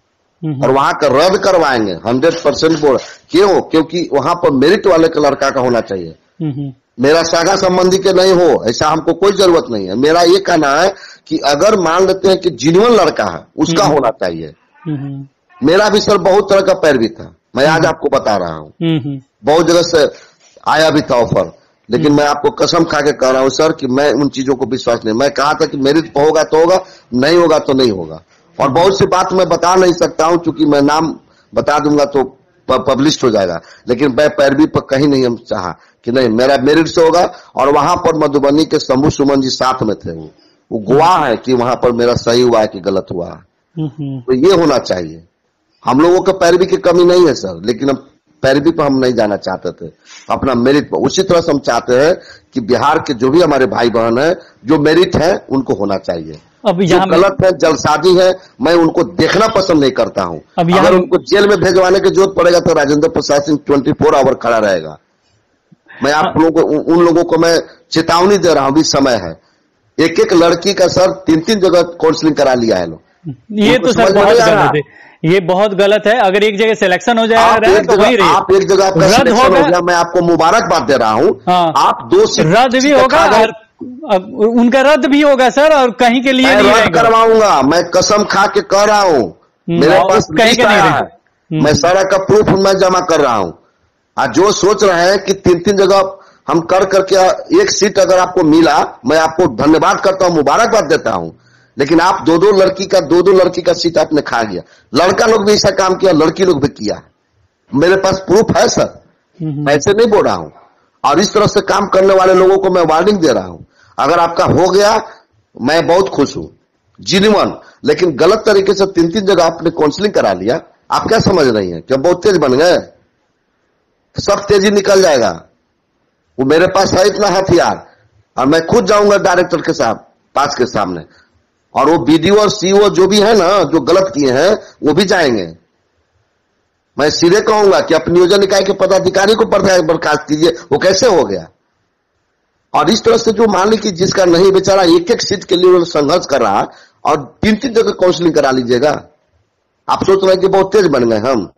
हम्म, और वहाँ का रद्द करवाएँगे। हंड्रेड परसेंट बोल क्यों? क्योंकि वहाँ पर मेरिट वाले का लड़का का होना चाहिए। हम्म, हम्म, मेरा सागा संबंधी के नहीं हो ऐसा हमको कोई ज़रूरत नहीं है। मेरा ये कहना है कि अगर मान लेते हैं कि जिनवन लड़का है उसका होना चाहिए। हम्म, हम्म, मेरा भी सर बहुत तरह का पैरवी था। मैं आज आपको बता रहा हूँ। हम्म, हम्म, बहुत जगह से आया भी था ऑफ़र लेकिन मैं आपको कसम खा के कह रहा हूँ सर कि मैं उन चीज़ों को विश्वास नहीं मैं कहा था कि मेरिट पर होगा तो होगा नहीं होगा तो नहीं होगा। और बहुत सी बात मैं बता नहीं सकता हूँ क्योंकि मैं नाम बता दूँगा तो पब्लिश हो जाएगा। लेकिन मैं पैरवी पर कहीं नहीं हम चाहा कि नहीं मेरा मेरिट से होगा और वहाँ पर मधुबनी के शंभू सुमन जी साथ में थे वो। वो गवाह है कि वहाँ पर मेरा सही हुआ है कि गलत हुआ है। हम्म, हम्म। तो ये होना चाहिए। हम लोगों का पैरवी की कमी नहीं है सर लेकिन अब पैरवी पर हम नहीं जाना चाहते थे। अपना मेरिट पर उसी तरह से हम चाहते हैं कि बिहार के जो भी हमारे भाई बहन है जो मेरिट है उनको होना चाहिए। अब जो गलत है जलसाजी है मैं उनको देखना पसंद नहीं करता हूँ। अगर उनको जेल में भेजवाने की ज़रूरत पड़ेगा तो Rajendra Prasad Singh twenty four hour खड़ा रहेगा। मैं आप हाँ। लोगों को उन- लोगों को मैं चेतावनी दे रहा हूँ अभी समय है। एक एक लड़की का सर तीन तीन जगह काउंसलिंग करा लिया है लोग। ये तो सर बहुत। गलत है। ये बहुत गलत है। अगर एक जगह सिलेक्शन हो आप जाए एक तो जगह आप एक जगह आपका रद्द हो गया मैं आपको मुबारकबाद दे रहा हूँ। हाँ। आप दो सीट रद्द भी होगा। और अब उनका रद्द भी होगा सर और कहीं के लिए नहीं रद्द करवाऊँगा मैं कसम खा के कह रहा हूँ। हम्म, मेरे पास कहीं के नहीं आया है। हम्म। मैं सारा का प्रूफ मैं जमा कर रहा हूँ। आज जो सोच रहे हैं कि तीन तीन जगह हम कर करके एक सीट अगर आपको मिला मैं आपको धन्यवाद करता हूँ मुबारकबाद देता हूँ। लेकिन आप दो दो लड़की का दो दो लड़की का सीट आपने खा गया लड़का लोग भी ऐसा काम किया लड़की लोग भी किया। मेरे पास प्रूफ है सर मैं ऐसे नहीं बोल रहा हूँ। और इस तरह से काम करने वाले लोगों को मैं वार्निंग दे रहा हूँ। अगर आपका हो गया मैं बहुत खुश हूँ। जिनवन लेकिन गलत तरीके से तीन तीन जगह आपने काउंसलिंग करा लिया। आप क्या समझ रही हैं? क्या बहुत तेज बन गए? सब तेज़ी निकल जाएगा। वो मेरे पास है इतना हथियार। और मैं खुद जाऊँगा डायरेक्टर के साथ पास के सामने। और वो बीडीओ और सीओ जो भी है ना जो गलत किए हैं वो भी जाएँगे। मैं सीधे कहूँगा कि अपनी नियोजन इकाई के पदाधिकारी को बर्खा- बर्खास्त कीजिए वो कैसे हो गया? और इस तरह से जो मान ली कि जिसका नहीं बेचारा एक एक सीट के लिए संघर्ष कर रहा और तीन तीन जगह काउंसलिंग करा लीजिएगा। आप सोच रहे हैं कि बहुत तेज बन गए हम।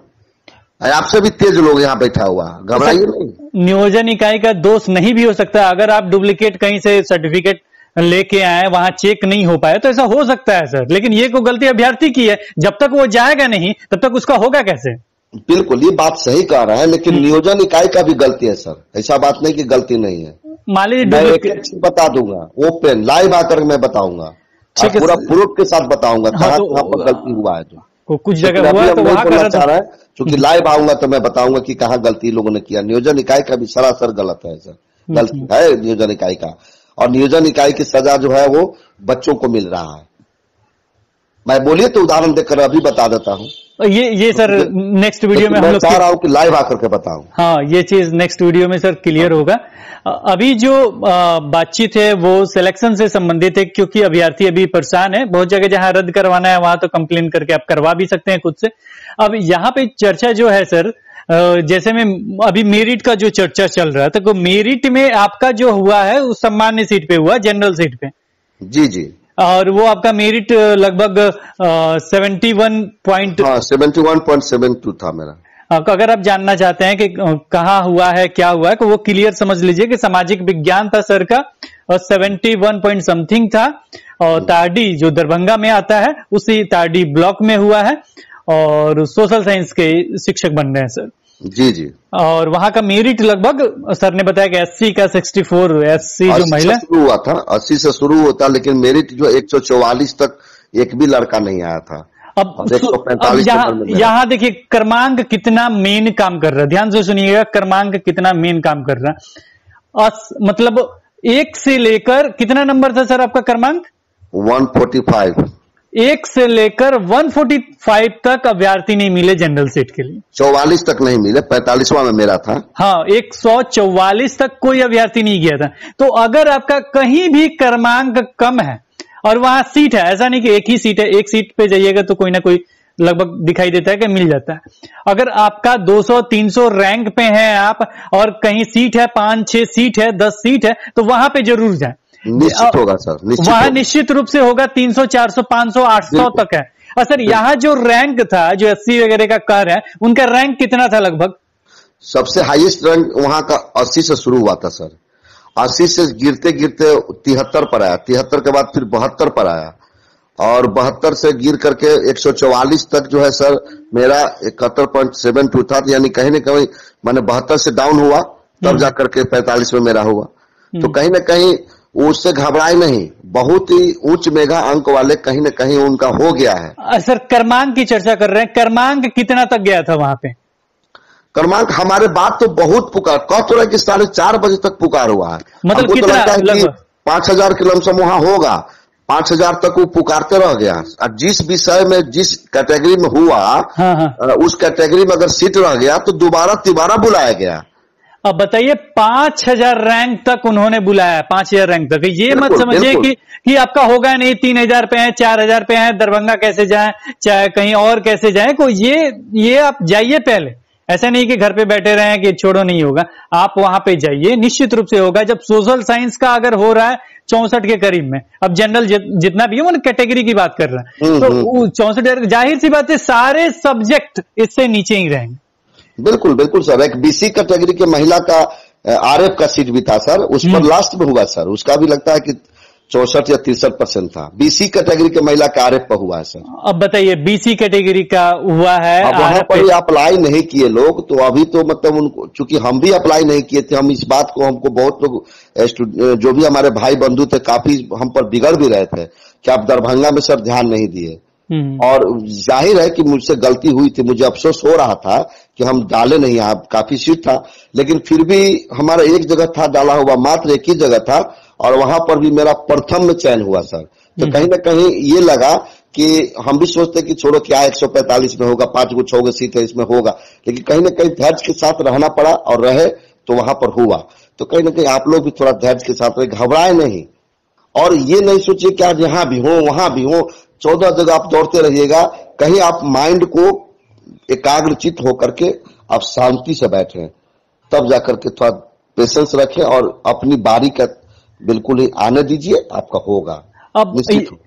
आपसे भी तेज लोग यहाँ बैठा हुआ घबराइए नहीं। नियोजन इकाई का दोष नहीं भी हो सकता अगर आप डुप्लीकेट कहीं से सर्टिफिकेट लेके आए वहाँ चेक नहीं हो पाए तो ऐसा हो सकता है सर। लेकिन ये को गलती अभ्यर्थी की है जब तक वो जाएगा नहीं तब तक उसका होगा कैसे? बिल्कुल ये बात सही कह रहा है लेकिन नियोजन इकाई का भी गलती है सर। ऐसा बात नहीं कि गलती नहीं है। मान लीजिए बता दूँगा ओपन लाइव आकर मैं बताऊँगा। पूरा प्रूफ के साथ बताऊँगा हाँ, कहाँ तो- कहाँ पर गलती हुआ है जो। कुछ जगह हुआ तो वहाँ बोलना कर चाह रहे हैं क्योंकि लाइव आऊँगा तो मैं बताऊँगा कि कहाँ गलती लोगों ने किया। नियोजन इकाई का भी सरासर गलत है सर। गलती है नियोजन इकाई का। और नियोजन इकाई की सजा जो है वो बच्चों को मिल रहा है। मैं बोलिए तो उदाहरण देकर अभी बता देता हूँ। ये ये सर नेक्स्ट वीडियो में हम लोग चाह रहा हूँ कि लाइव आकर के बताऊँ। हाँ ये चीज़ नेक्स्ट वीडियो में सर क्लियर होगा। अभी जो बातचीत है वो सिलेक्शन से संबंधित है क्योंकि अभ्यर्थी अभी परेशान है। बहुत जगह जहाँ रद्द करवाना है वहाँ तो कंप्लेन करके आप करवा भी सकते हैं खुद से। अब यहाँ पे चर्चा जो है सर जैसे में अभी मेरिट का जो चर्चा चल रहा था तो मेरिट में आपका जो हुआ है उस सामान्य सीट पे हुआ जनरल सीट पे? जी जी। और वो आपका मेरिट लगभग सेवेंटी वन पॉइंट हाँ seventy one point seven two था मेरा। अगर आप जानना चाहते हैं कि कहाँ हुआ है क्या हुआ है तो वो क्लियर समझ लीजिए कि सामाजिक विज्ञान था सर का और सेवेंटी वन पॉइंट समथिंग था। और तारडी जो दरभंगा में आता है उसी तारडी ब्लॉक में हुआ है। और सोशल साइंस के शिक्षक बन रहे हैं सर। जी जी। और वहाँ का मेरिट लगभग सर ने बताया कि एससी का 64 एससी जो महिला शुरू हुआ था अस्सी से शुरू होता लेकिन मेरिट जो एक सौ चौवालीस तक एक भी लड़का नहीं आया था। अब 145 अब यहाँ यहाँ देखिए क्रमांक कितना मेन काम कर रहा है। ध्यान से सुनिएगा क्रमांक कितना मेन काम कर रहा है। मतलब एक से लेकर कितना नंबर था सर आपका क्रमांक? One forty five. एक से लेकर 145 तक अभ्यर्थी नहीं मिले जनरल सीट के लिए। चौवालीस तक नहीं मिले पैंतालीसवा में मेरा था। हाँ एक सौ चौवालीस तक कोई अभ्यर्थी नहीं गया था। तो अगर आपका कहीं भी क्रमांक कम है और वहाँ सीट है ऐसा नहीं कि एक ही सीट है एक सीट पे जाइएगा तो कोई ना कोई लगभग दिखाई देता है कि मिल जाता है। अगर आपका 200 300 रैंक पे हैं आप और कहीं सीट है पाँच छह सीट है दस सीट है तो वहाँ पे ज़रूर जाए। निश्चित होगा सर निश्चित वहाँ निश्चित रूप से होगा 300 400 500 800 बिल्कुल। तक है। और सर यहाँ जो रैंक था जो एससी वगैरह का कर है उनका रैंक कितना था लगभग? सबसे हाईएस्ट रैंक वहाँ का अस्सी से शुरू हुआ था सर। अस्सी से गिरते गिरते तिहत्तर पर आया। तिहत्तर के बाद फिर बहत्तर पर आया। और बहत्तर से गिर करके 144 तक जो है सर मेरा इकहत्तर पॉइंट सेवन टू था। यानी कहीं ना कहीं मैंने बहत्तर से डाउन हुआ तब जा करके पैंतालीस में मेरा हुआ। तो कहीं ना कहीं उससे घबराए नहीं बहुत ही उच्च मेगा अंक वाले कहीं ना कहीं उनका हो गया है। सर क्रमांक की चर्चा कर रहे हैं। क्रमांक कितना तक गया था वहाँ पे? क्रमांक हमारे बात तो बहुत पुकार कह तो रहे कि साढ़े चार बजे तक पुकार हुआ है। मतलब तो कितना लगता है कि पाँच हज़ार के लमसम वहाँ होगा। पाँच हज़ार तक वो पुकारते रह गया। और जिस विषय में जिस कैटेगरी में हुआ हाँ हाँ। उस कैटेगरी में अगर सीट रह गया तो दोबारा तिबारा बुलाया गया। अब बताइए पाँच हज़ार रैंक तक उन्होंने बुलाया पाँच हज़ार रैंक तक। ये मत समझिए कि कि आपका होगा नहीं तीन हज़ार पे है चार हज़ार पे है दरभंगा कैसे जाए चाहे कहीं और कैसे जाए को ये ये आप जाइए पहले। ऐसा नहीं कि घर पे बैठे रहे कि छोड़ो नहीं होगा। आप वहाँ पे जाइए निश्चित रूप से होगा। जब सोशल साइंस का अगर हो रहा है चौसठ के करीब में अब जनरल जितना भी है वो कैटेगरी की बात कर रहा हैं। हम्म, तो हम्म। चौसठ ज़ाहिर सी बात है सारे सब्जेक्ट इससे नीचे ही रहेंगे। बिल्कुल बिल्कुल सर। एक बीसी कैटेगरी के महिला का आरएफ का सीट भी था सर। उस पर हम्म। लास्ट में हुआ सर। उसका भी लगता है कि चौसठ या तिरसठ परसेंट था। बीसी कैटेगरी के महिला का आरएफ पर हुआ है सर। अब बताइए बीसी कैटेगरी का हुआ है अब वहाँ पर भी अप्लाई नहीं किए लोग तो अभी तो मतलब उनको चूँकि हम भी अप्लाई नहीं किए थे हम इस बात को हमको बहुत लोग जो भी हमारे भाई बंधु थे काफ़ी हम पर बिगड़ भी रहे थे कि आप दरभंगा में सर ध्यान नहीं दिए। हम्म, और ज़ाहिर है कि मुझसे गलती हुई थी मुझे अफसोस हो रहा था कि हम डाले नहीं यहाँ काफ़ी सीट था लेकिन फिर भी हमारा एक जगह था डाला हुआ मात्र एक ही जगह था और वहाँ पर भी मेरा प्रथम में चयन हुआ सर। तो हम्म। कहीं ना कहीं ये लगा कि हम भी सोचते कि छोड़ो क्या 145 में होगा पाँच गो छह गो सीट है इसमें होगा लेकिन कहीं ना कहीं धैर्य के साथ रहना पड़ा और रहे तो वहाँ पर हुआ। तो कहीं ना कहीं आप लोग भी थोड़ा धैर्य के साथ रहे घबराए नहीं। और ये नहीं सोचिए कि आज यहाँ भी हो वहाँ भी हो चौदह जगह आप दौड़ते रहिएगा कहीं आप माइंड को एकाग्रचित होकर के आप शांति से बैठे। तब जाकर के थोड़ा पेशेंस रखें और अपनी बारी का बिल्कुल ही आने दीजिए आपका होगा। अब निश्चित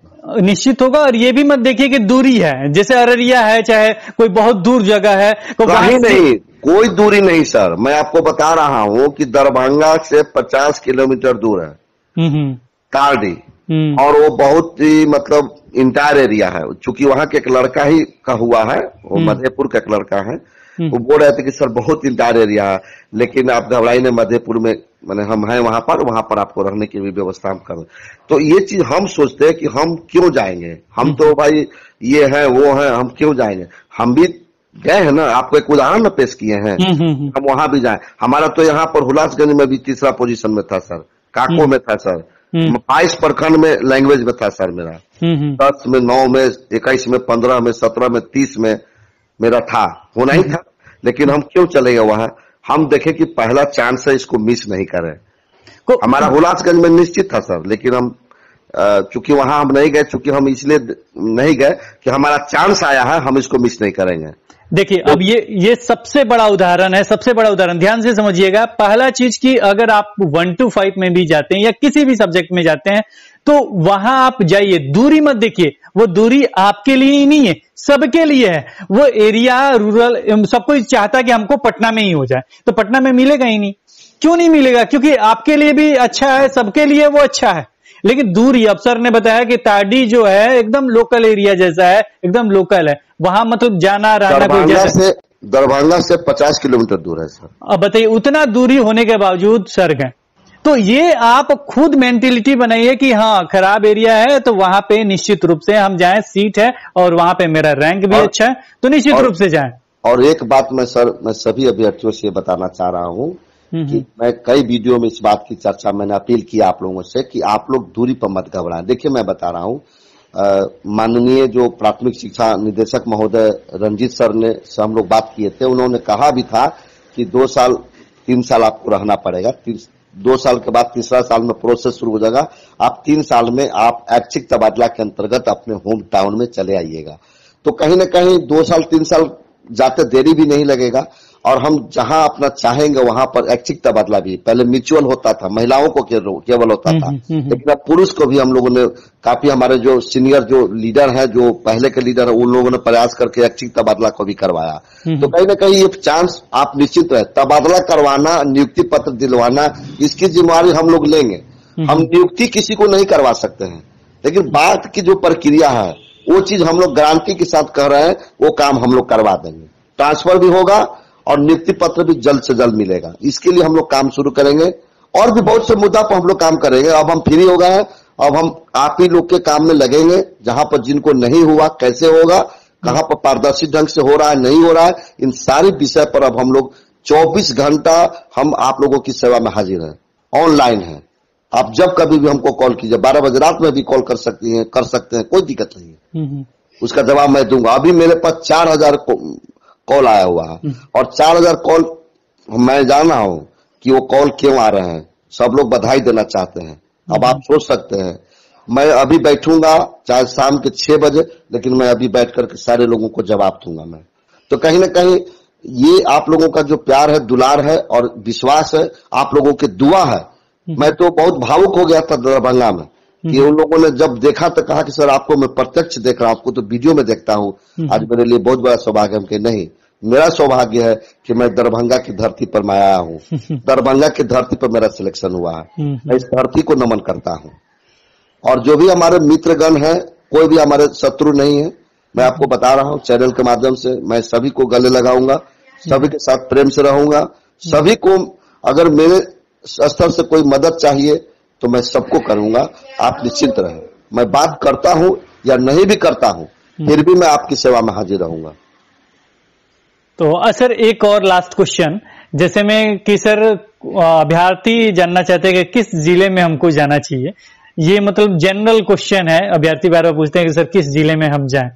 निश्चित होगा और ये भी मत देखिए कि दूरी है। जैसे अररिया है चाहे कोई बहुत दूर जगह है तो कहीं नहीं कोई दूरी नहीं सर। मैं आपको बता रहा हूँ कि दरभंगा से 50 किलोमीटर दूर है। हम्म, हम्म, तारडी। हम्म, और वो बहुत ही मतलब इंटायर एरिया है। चूँकि वहाँ के एक लड़का ही का हुआ है वो हम्म। मधेपुर का एक लड़का है। हम्म। वो बोल रहे थे कि सर बहुत इंटायर एरिया है लेकिन आप घबराई ने मधेपुर में मैंने हम हैं वहाँ पर वहाँ पर आपको रहने की भी व्यवस्था हम कर तो ये चीज़ हम सोचते हैं कि हम क्यों जाएँगे? हम तो भाई ये है वो है हम क्यों जाएँगे? हम भी गए हैं ना आपको एक उदाहरण पेश किए हैं। हम्म, हम्म, हम्म, हम वहाँ भी जाए। हमारा तो यहाँ पर हुलासगंज में भी तीसरा पोजीशन में था सर। काको में था सर। हम्म। बाईस प्रखंड में लैंग्वेज में था सर मेरा। हम्म, हम्म, दस में नौ में इक्कीस में पंद्रह में सत्रह में तीस में मेरा था। होना ही था। लेकिन हम क्यों चले गए वहाँ? हम देखे कि पहला चांस है इसको मिस नहीं करें। हमारा हुलासगंज में निश्चित था सर लेकिन हम चूँकि वहाँ हम नहीं गए चूँकि हम इसलिए नहीं गए कि हमारा चांस आया है हम इसको मिस नहीं करेंगे। देखिए, अब ये ये सबसे बड़ा उदाहरण है, सबसे बड़ा उदाहरण। ध्यान से समझिएगा, पहला चीज़ की अगर आप वन टू फाइव में भी जाते हैं या किसी भी सब्जेक्ट में जाते हैं तो वहाँ आप जाइए, दूरी मत देखिए। वो दूरी आपके लिए ही नहीं है, सबके लिए है। वो एरिया रूरल सब कोई चाहता है कि हमको पटना में ही हो जाए तो पटना में मिलेगा ही नहीं। क्यों नहीं मिलेगा? क्योंकि आपके लिए भी अच्छा है, सबके लिए वो अच्छा है। लेकिन दूरी अफसर ने बताया कि ताडी जो है एकदम लोकल एरिया जैसा है एकदम लोकल है। वहाँ मतलब जाना रहना कोई जैसा से दरभंगा से पचास किलोमीटर दूर है सर। अब बताइए उतना दूरी होने के बावजूद सर गए तो ये आप खुद मेंटेलिटी बनाइए कि हाँ खराब एरिया है तो वहाँ पे निश्चित रूप से हम जाएँ सीट है और वहाँ पे मेरा रैंक भी और- अच्छा है तो निश्चित रूप से जाएँ। और एक बात मैं सर मैं सभी अभ्यर्थियों से बताना चाह रहा हूँ कि मैं कई वीडियो में इस बात की चर्चा मैंने अपील की आप लोगों से कि आप लोग दूरी पर मत घबराएँ। देखिए मैं बता रहा हूँ माननीय जो प्राथमिक शिक्षा निदेशक महोदय रंजीत सर ने से हम लोग बात किए थे उन्होंने कहा भी था कि दो साल तीन साल आपको रहना पड़ेगा तीन, दो साल के बाद तीसरा साल में प्रोसेस शुरू हो जाएगा आप तीन साल में आप ऐच्छिक तबादला के अंतर्गत अपने होम टाउन में चले आइएगा। तो कहीं ना कहीं दो साल तीन साल जाते देरी भी नहीं लगेगा। और हम जहाँ अपना चाहेंगे वहाँ पर ऐच्छिक तबादला भी। पहले म्यूचुअल होता था महिलाओं को केवल होता था। हम्म, हम्म, हम्म। लेकिन अब पुरुष को भी हम लोगों ने काफ़ी हमारे जो सीनियर जो लीडर है जो पहले के लीडर है उन लोगों ने प्रयास करके ऐच्छिक तबादला को भी करवाया। तो कहीं ना कहीं ये चांस आप निश्चित रहे। तबादला करवाना नियुक्ति पत्र दिलवाना इसकी जिम्मेवारी हम लोग लेंगे। हम नियुक्ति किसी को नहीं करवा सकते हैं। लेकिन बात की जो प्रक्रिया है वो चीज़ हम लोग गारंटी के साथ कह रहे हैं वो काम हम लोग करवा देंगे। ट्रांसफ़र भी होगा और नियुक्ति पत्र भी जल्द से जल्द मिलेगा। इसके लिए हम लोग काम शुरू करेंगे। और भी बहुत से मुद्दा पर हम लोग काम करेंगे। अब हम फ्री हो गए हैं। अब हम आप ही लोग के काम में लगेंगे जहाँ पर जिनको नहीं हुआ कैसे होगा कहाँ पर पारदर्शी ढंग से हो रहा है नहीं हो रहा है इन सारे विषय पर अब हम लोग 24 घंटा हम आप लोगों की सेवा में हाजिर हैं। ऑनलाइन है। आप जब कभी भी हमको कॉल कीजिए बारह बजे रात में भी कॉल कर सकती हैं कर सकते हैं कोई दिक्कत नहीं है। हम्म, हम्म, उसका जवाब मैं दूँगा। अभी मेरे पास चार हज़ार कॉल आया हुआ है। और चार हज़ार कॉल मैं जान रहा हूँ कि वो कॉल क्यों आ रहे हैं। सब लोग बधाई देना चाहते हैं। अब आप सोच सकते हैं। मैं अभी बैठूँगा चाहे शाम के छह बजे लेकिन मैं अभी बैठ करके सारे लोगों को जवाब दूँगा मैं। तो कहीं ना कहीं ये आप लोगों का जो प्यार है दुलार है और विश्वास है आप लोगों की दुआ है। मैं तो बहुत भावुक हो गया था दरभंगा में। कि उन लोगों ने जब देखा तो कहा कि सर आपको मैं प्रत्यक्ष देख रहा हूँ आपको तो वीडियो में देखता हूँ। आज मेरे लिए बहुत बड़ा सौभाग्य है। कि नहीं मेरा सौभाग्य है कि मैं दरभंगा की धरती पर मैं आया हूँ। दरभंगा की धरती पर मेरा सिलेक्शन हुआ है। मैं इस धरती को नमन करता हूँ। और जो भी हमारे मित्रगण हैं कोई भी हमारे शत्रु नहीं है मैं आपको बता रहा हूँ चैनल के माध्यम से मैं सभी को गले लगाऊँगा सभी के साथ प्रेम से रहूँगा सभी को अगर मेरे स्तर से कोई मदद चाहिए तो मैं सबको करूँगा आप निश्चिंत रहे। मैं बात करता हूँ या नहीं भी करता हूँ फिर भी मैं आपकी सेवा में हाजिर रहूँगा। तो सर एक और लास्ट क्वेश्चन जैसे में कि सर अभ्यर्थी जानना चाहते हैं कि किस ज़िले में हमको जाना चाहिए? ये मतलब जनरल क्वेश्चन है। अभ्यर्थी बार बार पूछते हैं कि सर किस ज़िले में हम जाएँ?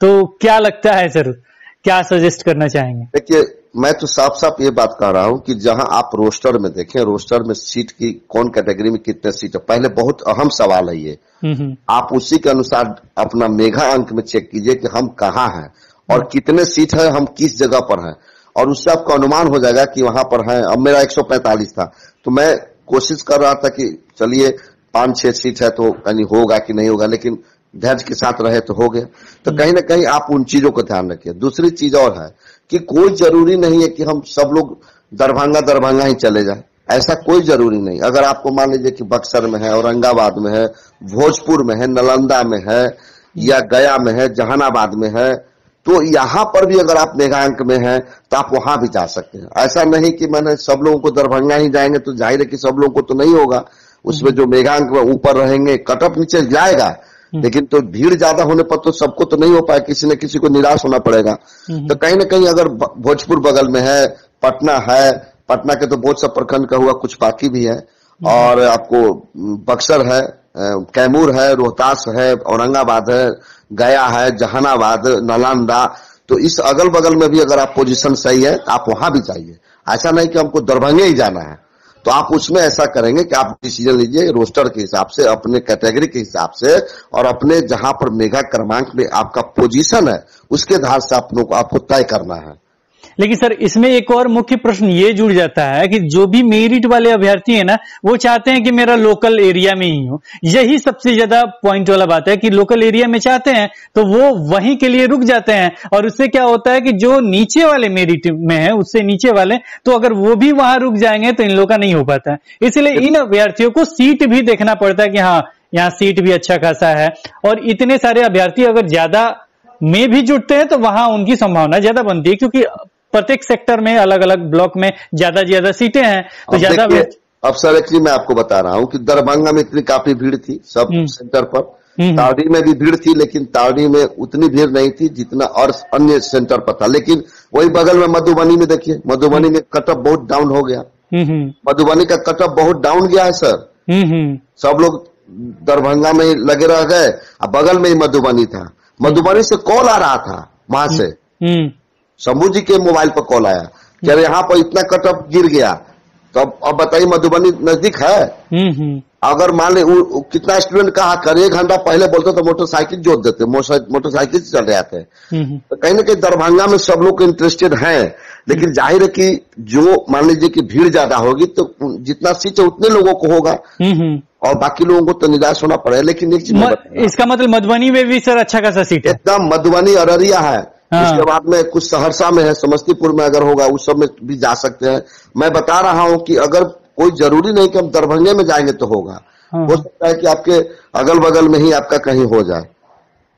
तो क्या लगता है सर? क्या सजेस्ट करना चाहेंगे? देखिए मैं तो साफ़ साफ़ ये बात कर रहा हूँ कि जहाँ आप रोस्टर में देखें रोस्टर में सीट की कौन कैटेगरी में कितने सीट है? पहले बहुत अहम सवाल है ये। हम्म, हम्म। आप उसी के अनुसार अपना मेघा अंक में चेक कीजिए कि हम कहाँ हैं और कितने सीट है हम किस जगह पर हैं। और उससे आपका अनुमान हो जाएगा कि वहाँ पर है। अब मेरा 145 था तो मैं कोशिश कर रहा था कि चलिए पाँच छह सीट है तो कहीं होगा कि नहीं होगा लेकिन धैर्य के साथ रहे तो हो गया। तो कहीं ना कहीं आप उन चीज़ों को ध्यान रखिए। दूसरी चीज़ और है कि कोई ज़रूरी नहीं है कि हम सब लोग दरभंगा दरभंगा ही चले जाए। ऐसा कोई ज़रूरी नहीं। अगर आपको मान लीजिए कि बक्सर में है औरंगाबाद में है भोजपुर में है नालंदा में है या गया में है जहानाबाद में है तो यहाँ पर भी अगर आप मेघांक में हैं तो आप वहाँ भी जा सकते हैं। ऐसा नहीं कि मैंने सब लोगों को दरभंगा ही जाएँगे तो ज़ाहिर है कि सब लोगों को तो नहीं होगा। उसमें जो मेघांक में ऊपर रहेंगे कटअप नीचे जाएगा हम्म। लेकिन तो भीड़ ज़्यादा होने पर तो सबको तो नहीं हो पाए किसी न किसी को निराश होना पड़ेगा। हम्म। तो कहीं ना कहीं अगर भोजपुर बगल में है पटना है पटना के तो बहुत सब प्रखंड का हुआ कुछ बाकी भी है। हम्म। और आपको बक्सर है कैमूर है रोहतास है औरंगाबाद है गया है जहानाबाद नालंदा। तो इस अगल बगल में भी अगर आप पोजीशन सही है आप वहाँ भी जाइए। ऐसा नहीं कि हमको दरभंगे ही जाना है। तो आप उसमें ऐसा करेंगे कि आप डिसीज़न लीजिए रोस्टर के हिसाब से, अपने कैटेगरी के हिसाब से, और अपने जहाँ पर मेगा क्रमांक में आपका पोजीशन है, उसके आधार से आप लोग आपको तय करना है। लेकिन सर, इसमें एक और मुख्य प्रश्न ये जुड़ जाता है कि जो भी मेरिट वाले अभ्यर्थी है ना, वो चाहते हैं कि मेरा लोकल एरिया में ही हो। यही सबसे ज़्यादा पॉइंट वाला बात है कि लोकल एरिया में चाहते हैं तो वो वहीं के लिए रुक जाते हैं। और उससे क्या होता है कि जो नीचे वाले मेरिट में है, उससे नीचे वाले तो अगर वो भी वहाँ रुक जाएँगे तो इन लोग का नहीं हो पाता है। इसलिए इन अभ्यर्थियों को सीट भी देखना पड़ता है कि हाँ यहाँ सीट भी अच्छा खासा है। और इतने सारे अभ्यर्थी अगर ज़्यादा में भी जुटते हैं तो वहाँ उनकी संभावना ज़्यादा बनती है क्योंकि प्रत्येक सेक्टर में अलग अलग ब्लॉक में ज़्यादा ज़्यादा सीटें हैं तो ज़्यादा अब सर एक्चुअली मैं आपको बता रहा हूँ कि दरभंगा में इतनी काफ़ी भीड़ थी सब हम्म। सेंटर पर। हम्म। ताड़ी में भी भीड़ थी लेकिन ताड़ी में उतनी भीड़ नहीं थी जितना और अन्य सेंटर पर था। लेकिन वही बगल में मधुबनी में देखिए मधुबनी में कटअप बहुत डाउन हो गया। हम्म, मधुबनी का कटअप बहुत डाउन गया है सर। सब लोग दरभंगा में लगे रह गए और बगल में ही मधुबनी था। मधुबनी से कॉल आ रहा था वहाँ से। शंभू जी के मोबाइल पर कॉल आया कि अरे यहाँ पर इतना कटअप गिर गया। तो अब अब बताइए मधुबनी नज़दीक है? हम्म, हम्म। अगर मान ले कितना स्टूडेंट कहा कर एक घंटा पहले बोलते तो मोटरसाइकिल जोत देते मोटरसाइकिल से चल रहे थे हम्म, तो कहीं ना कहीं दरभंगा में सब लोग इंटरेस्टेड हैं लेकिन ज़ाहिर है कि जो मान लीजिए कि भीड़ ज़्यादा होगी तो जितना सीट है उतने लोगों को होगा। और बाकी लोगों को तो निराश होना पड़ेगा लेकिन एक चीज़ इसका मतलब मधुबनी में भी सर अच्छा खासा सीट है। एकदम मधुबनी अररिया है। हाँ। उसके बाद में कुछ सहरसा में है समस्तीपुर में अगर होगा उस सब में भी जा सकते हैं। मैं बता रहा हूँ कि अगर कोई ज़रूरी नहीं कि हम दरभंगे में जाएँगे तो होगा। हाँ। हो सकता है कि आपके अगल बगल में ही आपका कहीं हो जाए।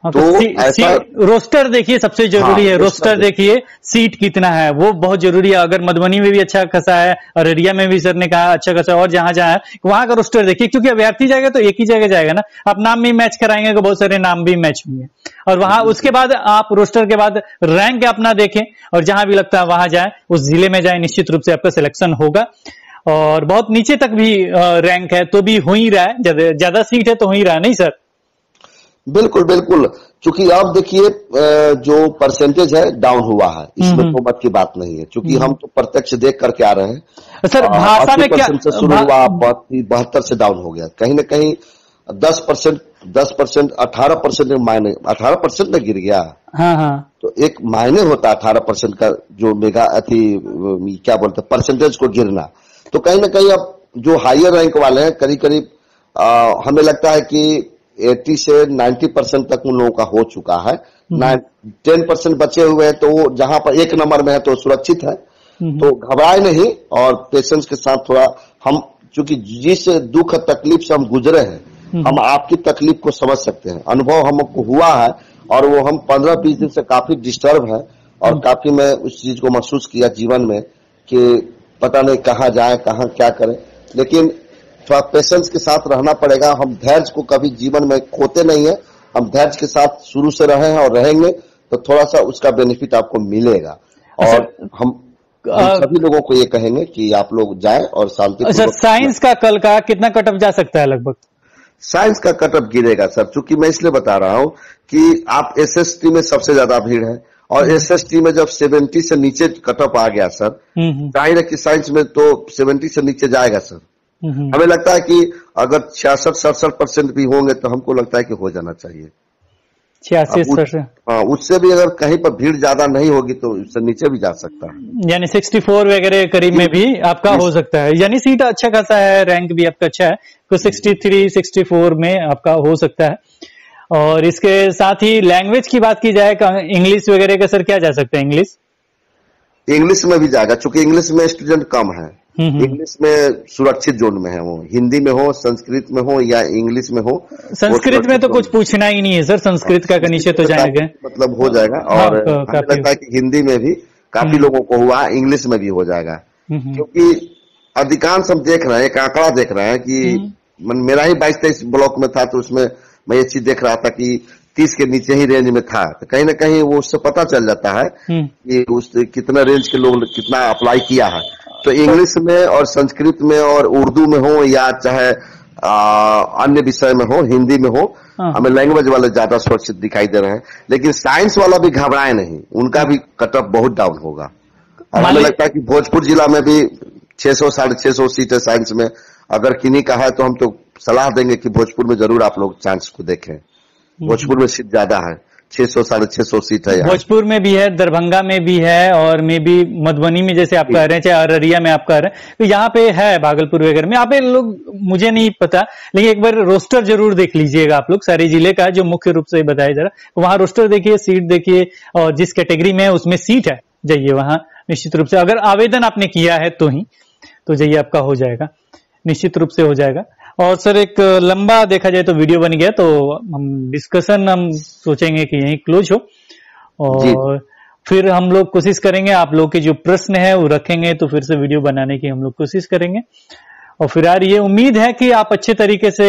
तो, तो ऐसा रोस्टर देखिए सबसे ज़रूरी हाँ, है रोस्टर देखिए। सीट कितना है वो बहुत ज़रूरी है। अगर मधुबनी में भी अच्छा खासा है अररिया में भी सर ने कहा अच्छा खासा और जहाँ जहाँ है वहाँ का रोस्टर देखिए क्योंकि अभ्यर्थी जाएगा तो एक ही जगह जाएगा ना। आप नाम भी मैच कराएँगे तो बहुत सारे नाम भी मैच होंगे। और वहाँ उसके बाद आप रोस्टर के बाद रैंक अपना देखें और जहाँ भी लगता है वहाँ जाए उस ज़िले में जाए निश्चित रूप से आपका सिलेक्शन होगा। और बहुत नीचे तक भी रैंक है तो भी हो ही रहा है। ज़्यादा सीट है तो हो ही रहा है नहीं सर? बिल्कुल बिल्कुल। क्योंकि अब देखिए जो परसेंटेज है डाउन हुआ है। इसमें तो मत की बात नहीं है। क्योंकि हम्म। हम तो प्रत्यक्ष देख करके आ रहे हैं। सर भाषा में क्या से शुरू हुआ बहत्तर से डाउन हो गया। कहीं ना कहीं दस परसेंट दस परसेंट अठारह परसेंट मायने अठारह परसेंट में गिर गया। हाँ हाँ। तो एक मायने होता है अठारह परसेंट का जो मेगा अति क्या बोलते परसेंटेज को गिरना। तो कहीं ना कहीं अब जो हाइयर रैंक वाले हैं करीब करीब हमें लगता है कि 80 से 90 परसेंट तक उन लोगों का हो चुका है टेन हम्म। परसेंट बचे हुए हैं तो वो जहाँ पर एक नंबर में है तो सुरक्षित है हम्म। तो घबराए नहीं और पेशेंस के साथ थोड़ा हम चूँकि जिस दुख तकलीफ़ से हम गुजरे हैं हम्म। हम आपकी तकलीफ़ को समझ सकते हैं अनुभव हमको हुआ है और वो हम पंद्रह बीस दिन से काफ़ी डिस्टर्ब है और काफ़ी मैं उस चीज़ को महसूस किया जीवन में कि पता नहीं कहाँ जाए कहाँ क्या करें लेकिन थोड़ा पेशेंस के साथ रहना पड़ेगा। हम धैर्य को कभी जीवन में खोते नहीं है। हम धैर्य के साथ शुरू से रहे हैं और रहेंगे तो थोड़ा सा उसका बेनिफिट आपको मिलेगा। और अच्छा, हम सभी लोगों को ये कहेंगे कि आप लोग जाएँ और शांति अच्छा साइंस का कल का कितना कटअप जा सकता है लगभग? साइंस का कटअप गिरेगा सर चूँकि मैं इसलिए बता रहा हूँ कि आप एसएसटी में सबसे ज़्यादा भीड़ है। और एसएसटी हम्म। में जब 70 से नीचे कटअप आ गया सर हम्म, हम्म। ज़ाहिर है कि साइंस में तो 70 से नीचे जाएगा सर। हमें लगता है कि अगर छियासठ सड़सठ परसेंट भी होंगे तो हमको लगता है कि हो जाना चाहिए। छियासी हाँ उससे भी अगर कहीं पर भीड़ ज़्यादा नहीं होगी तो उससे नीचे भी जा सकता है। यानी 64 वगैरह करीब में भी आपका हो सकता है। यानी सीट अच्छा खासा है रैंक भी आपका अच्छा है तो 63 64 में आपका हो सकता है। और इसके साथ ही लैंग्वेज की बात की जाए इंग्लिश वगैरह का सर क्या जा सकता है? इंग्लिश इंग्लिश में भी जाएगा चूँकि इंग्लिश में स्टूडेंट कम है। हम्म, हम्म। इंग्लिश में सुरक्षित जोन में है वो। हिंदी में हो संस्कृत में हो या इंग्लिश में हो संस्कृत में तो कुछ पूछना ही नहीं है सर। संस्कृत का नीचे तो जाएँगे। मतलब हो जाएगा। हाँ, और तो लगता है कि हिंदी में भी काफ़ी हम्म। लोगों को हुआ इंग्लिश में भी हो जाएगा। क्योंकि अधिकांश हम देख रहे हैं एक आंकड़ा देख रहे हैं कि मेरा ही बाईस तेईस ब्लॉक में था तो उसमें मैं ये चीज़ देख रहा था कि तीस के नीचे ही रेंज में था। तो कहीं ना कहीं वो उससे पता चल जाता है कि उस कितना रेंज के लोग कितना अप्लाई किया है। तो इंग्लिश में और संस्कृत में और उर्दू में हो या चाहे अन्य विषय में हो हिंदी में हो हाँ। हमें लैंग्वेज वाले ज़्यादा सुरक्षित दिखाई दे रहे हैं। लेकिन साइंस वाला भी घबराए नहीं। उनका भी कटअप बहुत डाउन होगा। हमें लगता है कि भोजपुर जिला में भी 600 साढ़े छह सौ सीट है साइंस में। अगर किन्हीं का है तो हम तो सलाह देंगे कि भोजपुर में ज़रूर आप लोग चांस को देखें। हम्म। भोजपुर में सीट ज़्यादा है। छह सौ, साढ़े छह सौ सीट है भोजपुर में भी है, दरभंगा में भी है, और मे भी मधुबनी में जैसे आप कह रहे हैं, चाहे अररिया में आप कह रहे हैं। तो यहाँ पे है भागलपुर वगैरह में। यहाँ पे लोग, मुझे नहीं पता, लेकिन एक बार रोस्टर ज़रूर देख लीजिएगा आप लोग, सारे ज़िले का, जो मुख्य रूप से बताया जा रहा है। वहाँ रोस्टर देखिए, सीट देखिए, और जिस कैटेगरी में है, उसमें सीट है। जाइए वहाँ, निश्चित रूप से। अगर आवेदन आपने किया है तो ही तो जाइए आपका हो जाएगा। निश्चित रूप से हो जाएगा। और सर एक लंबा देखा जाए तो वीडियो बन गया तो हम डिस्कशन हम सोचेंगे कि यही क्लोज हो। और फिर हम लोग कोशिश करेंगे आप लोग के जो प्रश्न है वो रखेंगे तो फिर से वीडियो बनाने की हम लोग कोशिश करेंगे। और फिर यार ये उम्मीद है कि आप अच्छे तरीके से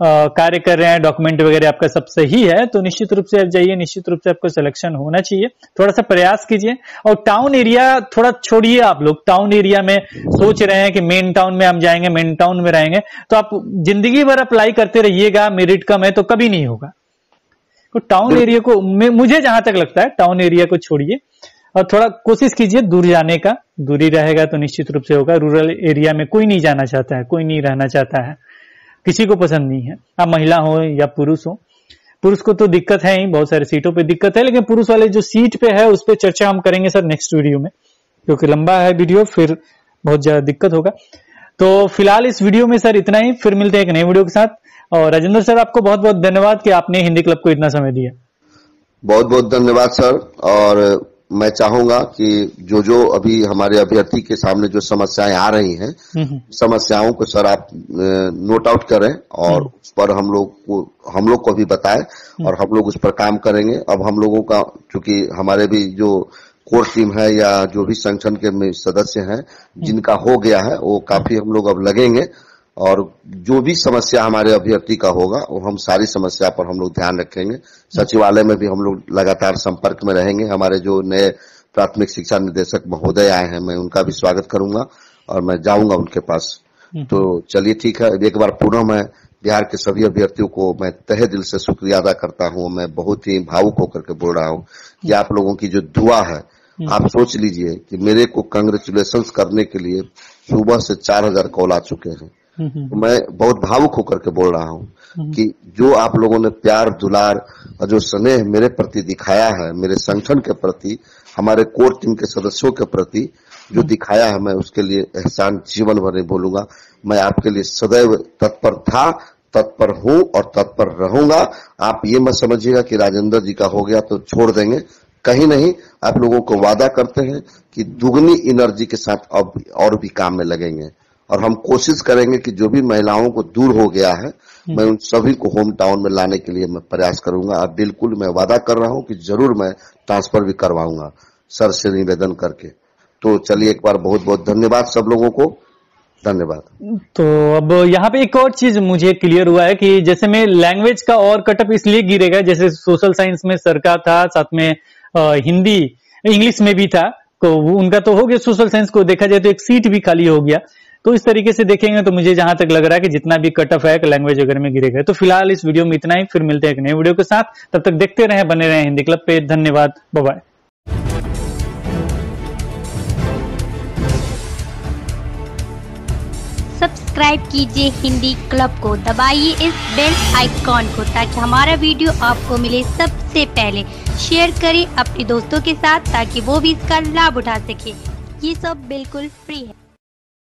कार्य कर रहे हैं डॉक्यूमेंट वगैरह आपका सब सही है तो निश्चित रूप से आप जाइए, निश्चित रूप से आपको सिलेक्शन होना चाहिए। थोड़ा सा प्रयास कीजिए। और टाउन एरिया थोड़ा छोड़िए आप लोग। टाउन एरिया में सोच रहे हैं कि मेन टाउन में हम जाएँगे मेन टाउन में रहेंगे। तो आप ज़िंदगी भर अप्लाई करते रहिएगा मेरिट कम है तो कभी नहीं होगा। तो टाउन एरिया को मुझे जहाँ तक लगता है टाउन एरिया को छोड़िए। और थोड़ा कोशिश कीजिए दूर जाने का। दूरी रहेगा तो निश्चित रूप से होगा। रूरल एरिया में कोई नहीं जाना चाहता है, कोई नहीं रहना चाहता है। किसी को पसंद नहीं है। आप महिला हो या पुरुष हो। पुरुष को तो दिक्कत है ही, बहुत सारे सीटों पे दिक्कत है, लेकिन पुरुष वाले जो सीट पे है, उस पर चर्चा हम करेंगे सर नेक्स्ट वीडियो में, क्योंकि लंबा है वीडियो फिर बहुत ज़्यादा दिक्कत होगा। तो फ़िलहाल इस वीडियो में सर इतना ही, फिर मिलते हैं एक नए वीडियो के साथ। और राजेंद्र सर, आपको बहुत बहुत धन्यवाद कि आपने हिंदी क्लब को इतना समय दिया। बहुत बहुत धन्यवाद सर, और मैं चाहूँगा कि जो जो अभी हमारे अभ्यर्थी के सामने जो समस्याएँ आ रही हैं हम्म, हम्म। समस्याओं को सर आप नोट आउट करें और हम्म। उस पर हम लोग को हम लोग को भी बताएँ और हम लोग उस पर काम करेंगे अब हम लोगों का चूँकि हमारे भी जो कोर टीम है या जो भी संगठन के सदस्य हैं जिनका हो गया है वो काफ़ी हम लोग अब लगेंगे और जो भी समस्या हमारे अभ्यर्थी का होगा वो हम सारी समस्या पर हम लोग ध्यान रखेंगे। सचिवालय में भी हम लोग लगातार संपर्क में रहेंगे। हमारे जो नए प्राथमिक शिक्षा निदेशक महोदय आए हैं मैं उनका भी स्वागत करूँगा और मैं जाऊँगा उनके पास। तो चलिए ठीक है एक बार पुनः मैं बिहार के सभी अभ्यर्थियों को मैं तहे दिल से शुक्रिया अदा करता हूँ। मैं बहुत ही भावुक होकर के बोल रहा हूँ कि आप लोगों की जो दुआ है आप सोच लीजिए कि मेरे को कंग्रेचुलेशन करने के लिए सुबह से चार हज़ार कॉल आ चुके हैं। मैं बहुत भावुक होकर के बोल रहा हूँ कि जो आप लोगों ने प्यार दुलार और जो स्नेह मेरे प्रति दिखाया है मेरे संगठन के प्रति हमारे कोर टीम के सदस्यों के प्रति जो दिखाया है मैं उसके लिए एहसान जीवन भर नहीं बोलूँगा। मैं आपके लिए सदैव तत्पर था तत्पर हूँ और तत्पर रहूँगा। आप ये मत समझिएगा कि राजेंद्र जी का हो गया तो छोड़ देंगे। कहीं नहीं आप लोगों को वादा करते हैं कि दुगनी एनर्जी के साथ अब और भी काम में लगेंगे। और हम कोशिश करेंगे कि जो भी महिलाओं को दूर हो गया है मैं उन सभी को होम टाउन में लाने के लिए मैं प्रयास करूँगा। और बिल्कुल मैं वादा कर रहा हूँ कि ज़रूर मैं ट्रांसफ़र भी करवाऊँगा। सर से निवेदन करके। तो चलिए एक बार बहुत बहुत धन्यवाद सब लोगों को। धन्यवाद। तो अब यहाँ पे एक और चीज़ मुझे क्लियर हुआ है कि जैसे में लैंग्वेज का और कटअप इसलिए गिरेगा जैसे सोशल साइंस में सर का था साथ में हिंदी इंग्लिश में भी था तो उनका तो हो गया सोशल साइंस को देखा जाए तो एक सीट भी खाली हो गया। तो इस तरीके से देखेंगे तो मुझे जहाँ तक लग रहा है कि जितना भी कट ऑफ़ है लैंग्वेज वगैरह में गिरेगा। तो फ़िलहाल इस वीडियो में इतना ही, फिर मिलते हैं एक नए वीडियो के साथ। तब तक देखते रहे, बने रहे हिंदी क्लब पे। धन्यवाद। बाय सब्सक्राइब कीजिए हिंदी क्लब को। दबाइए इस बेल आइकॉन को ताकि हमारा वीडियो आपको मिले सबसे पहले। शेयर करें अपने दोस्तों के साथ ताकि वो भी इसका लाभ उठा सके। ये सब बिल्कुल फ्री है।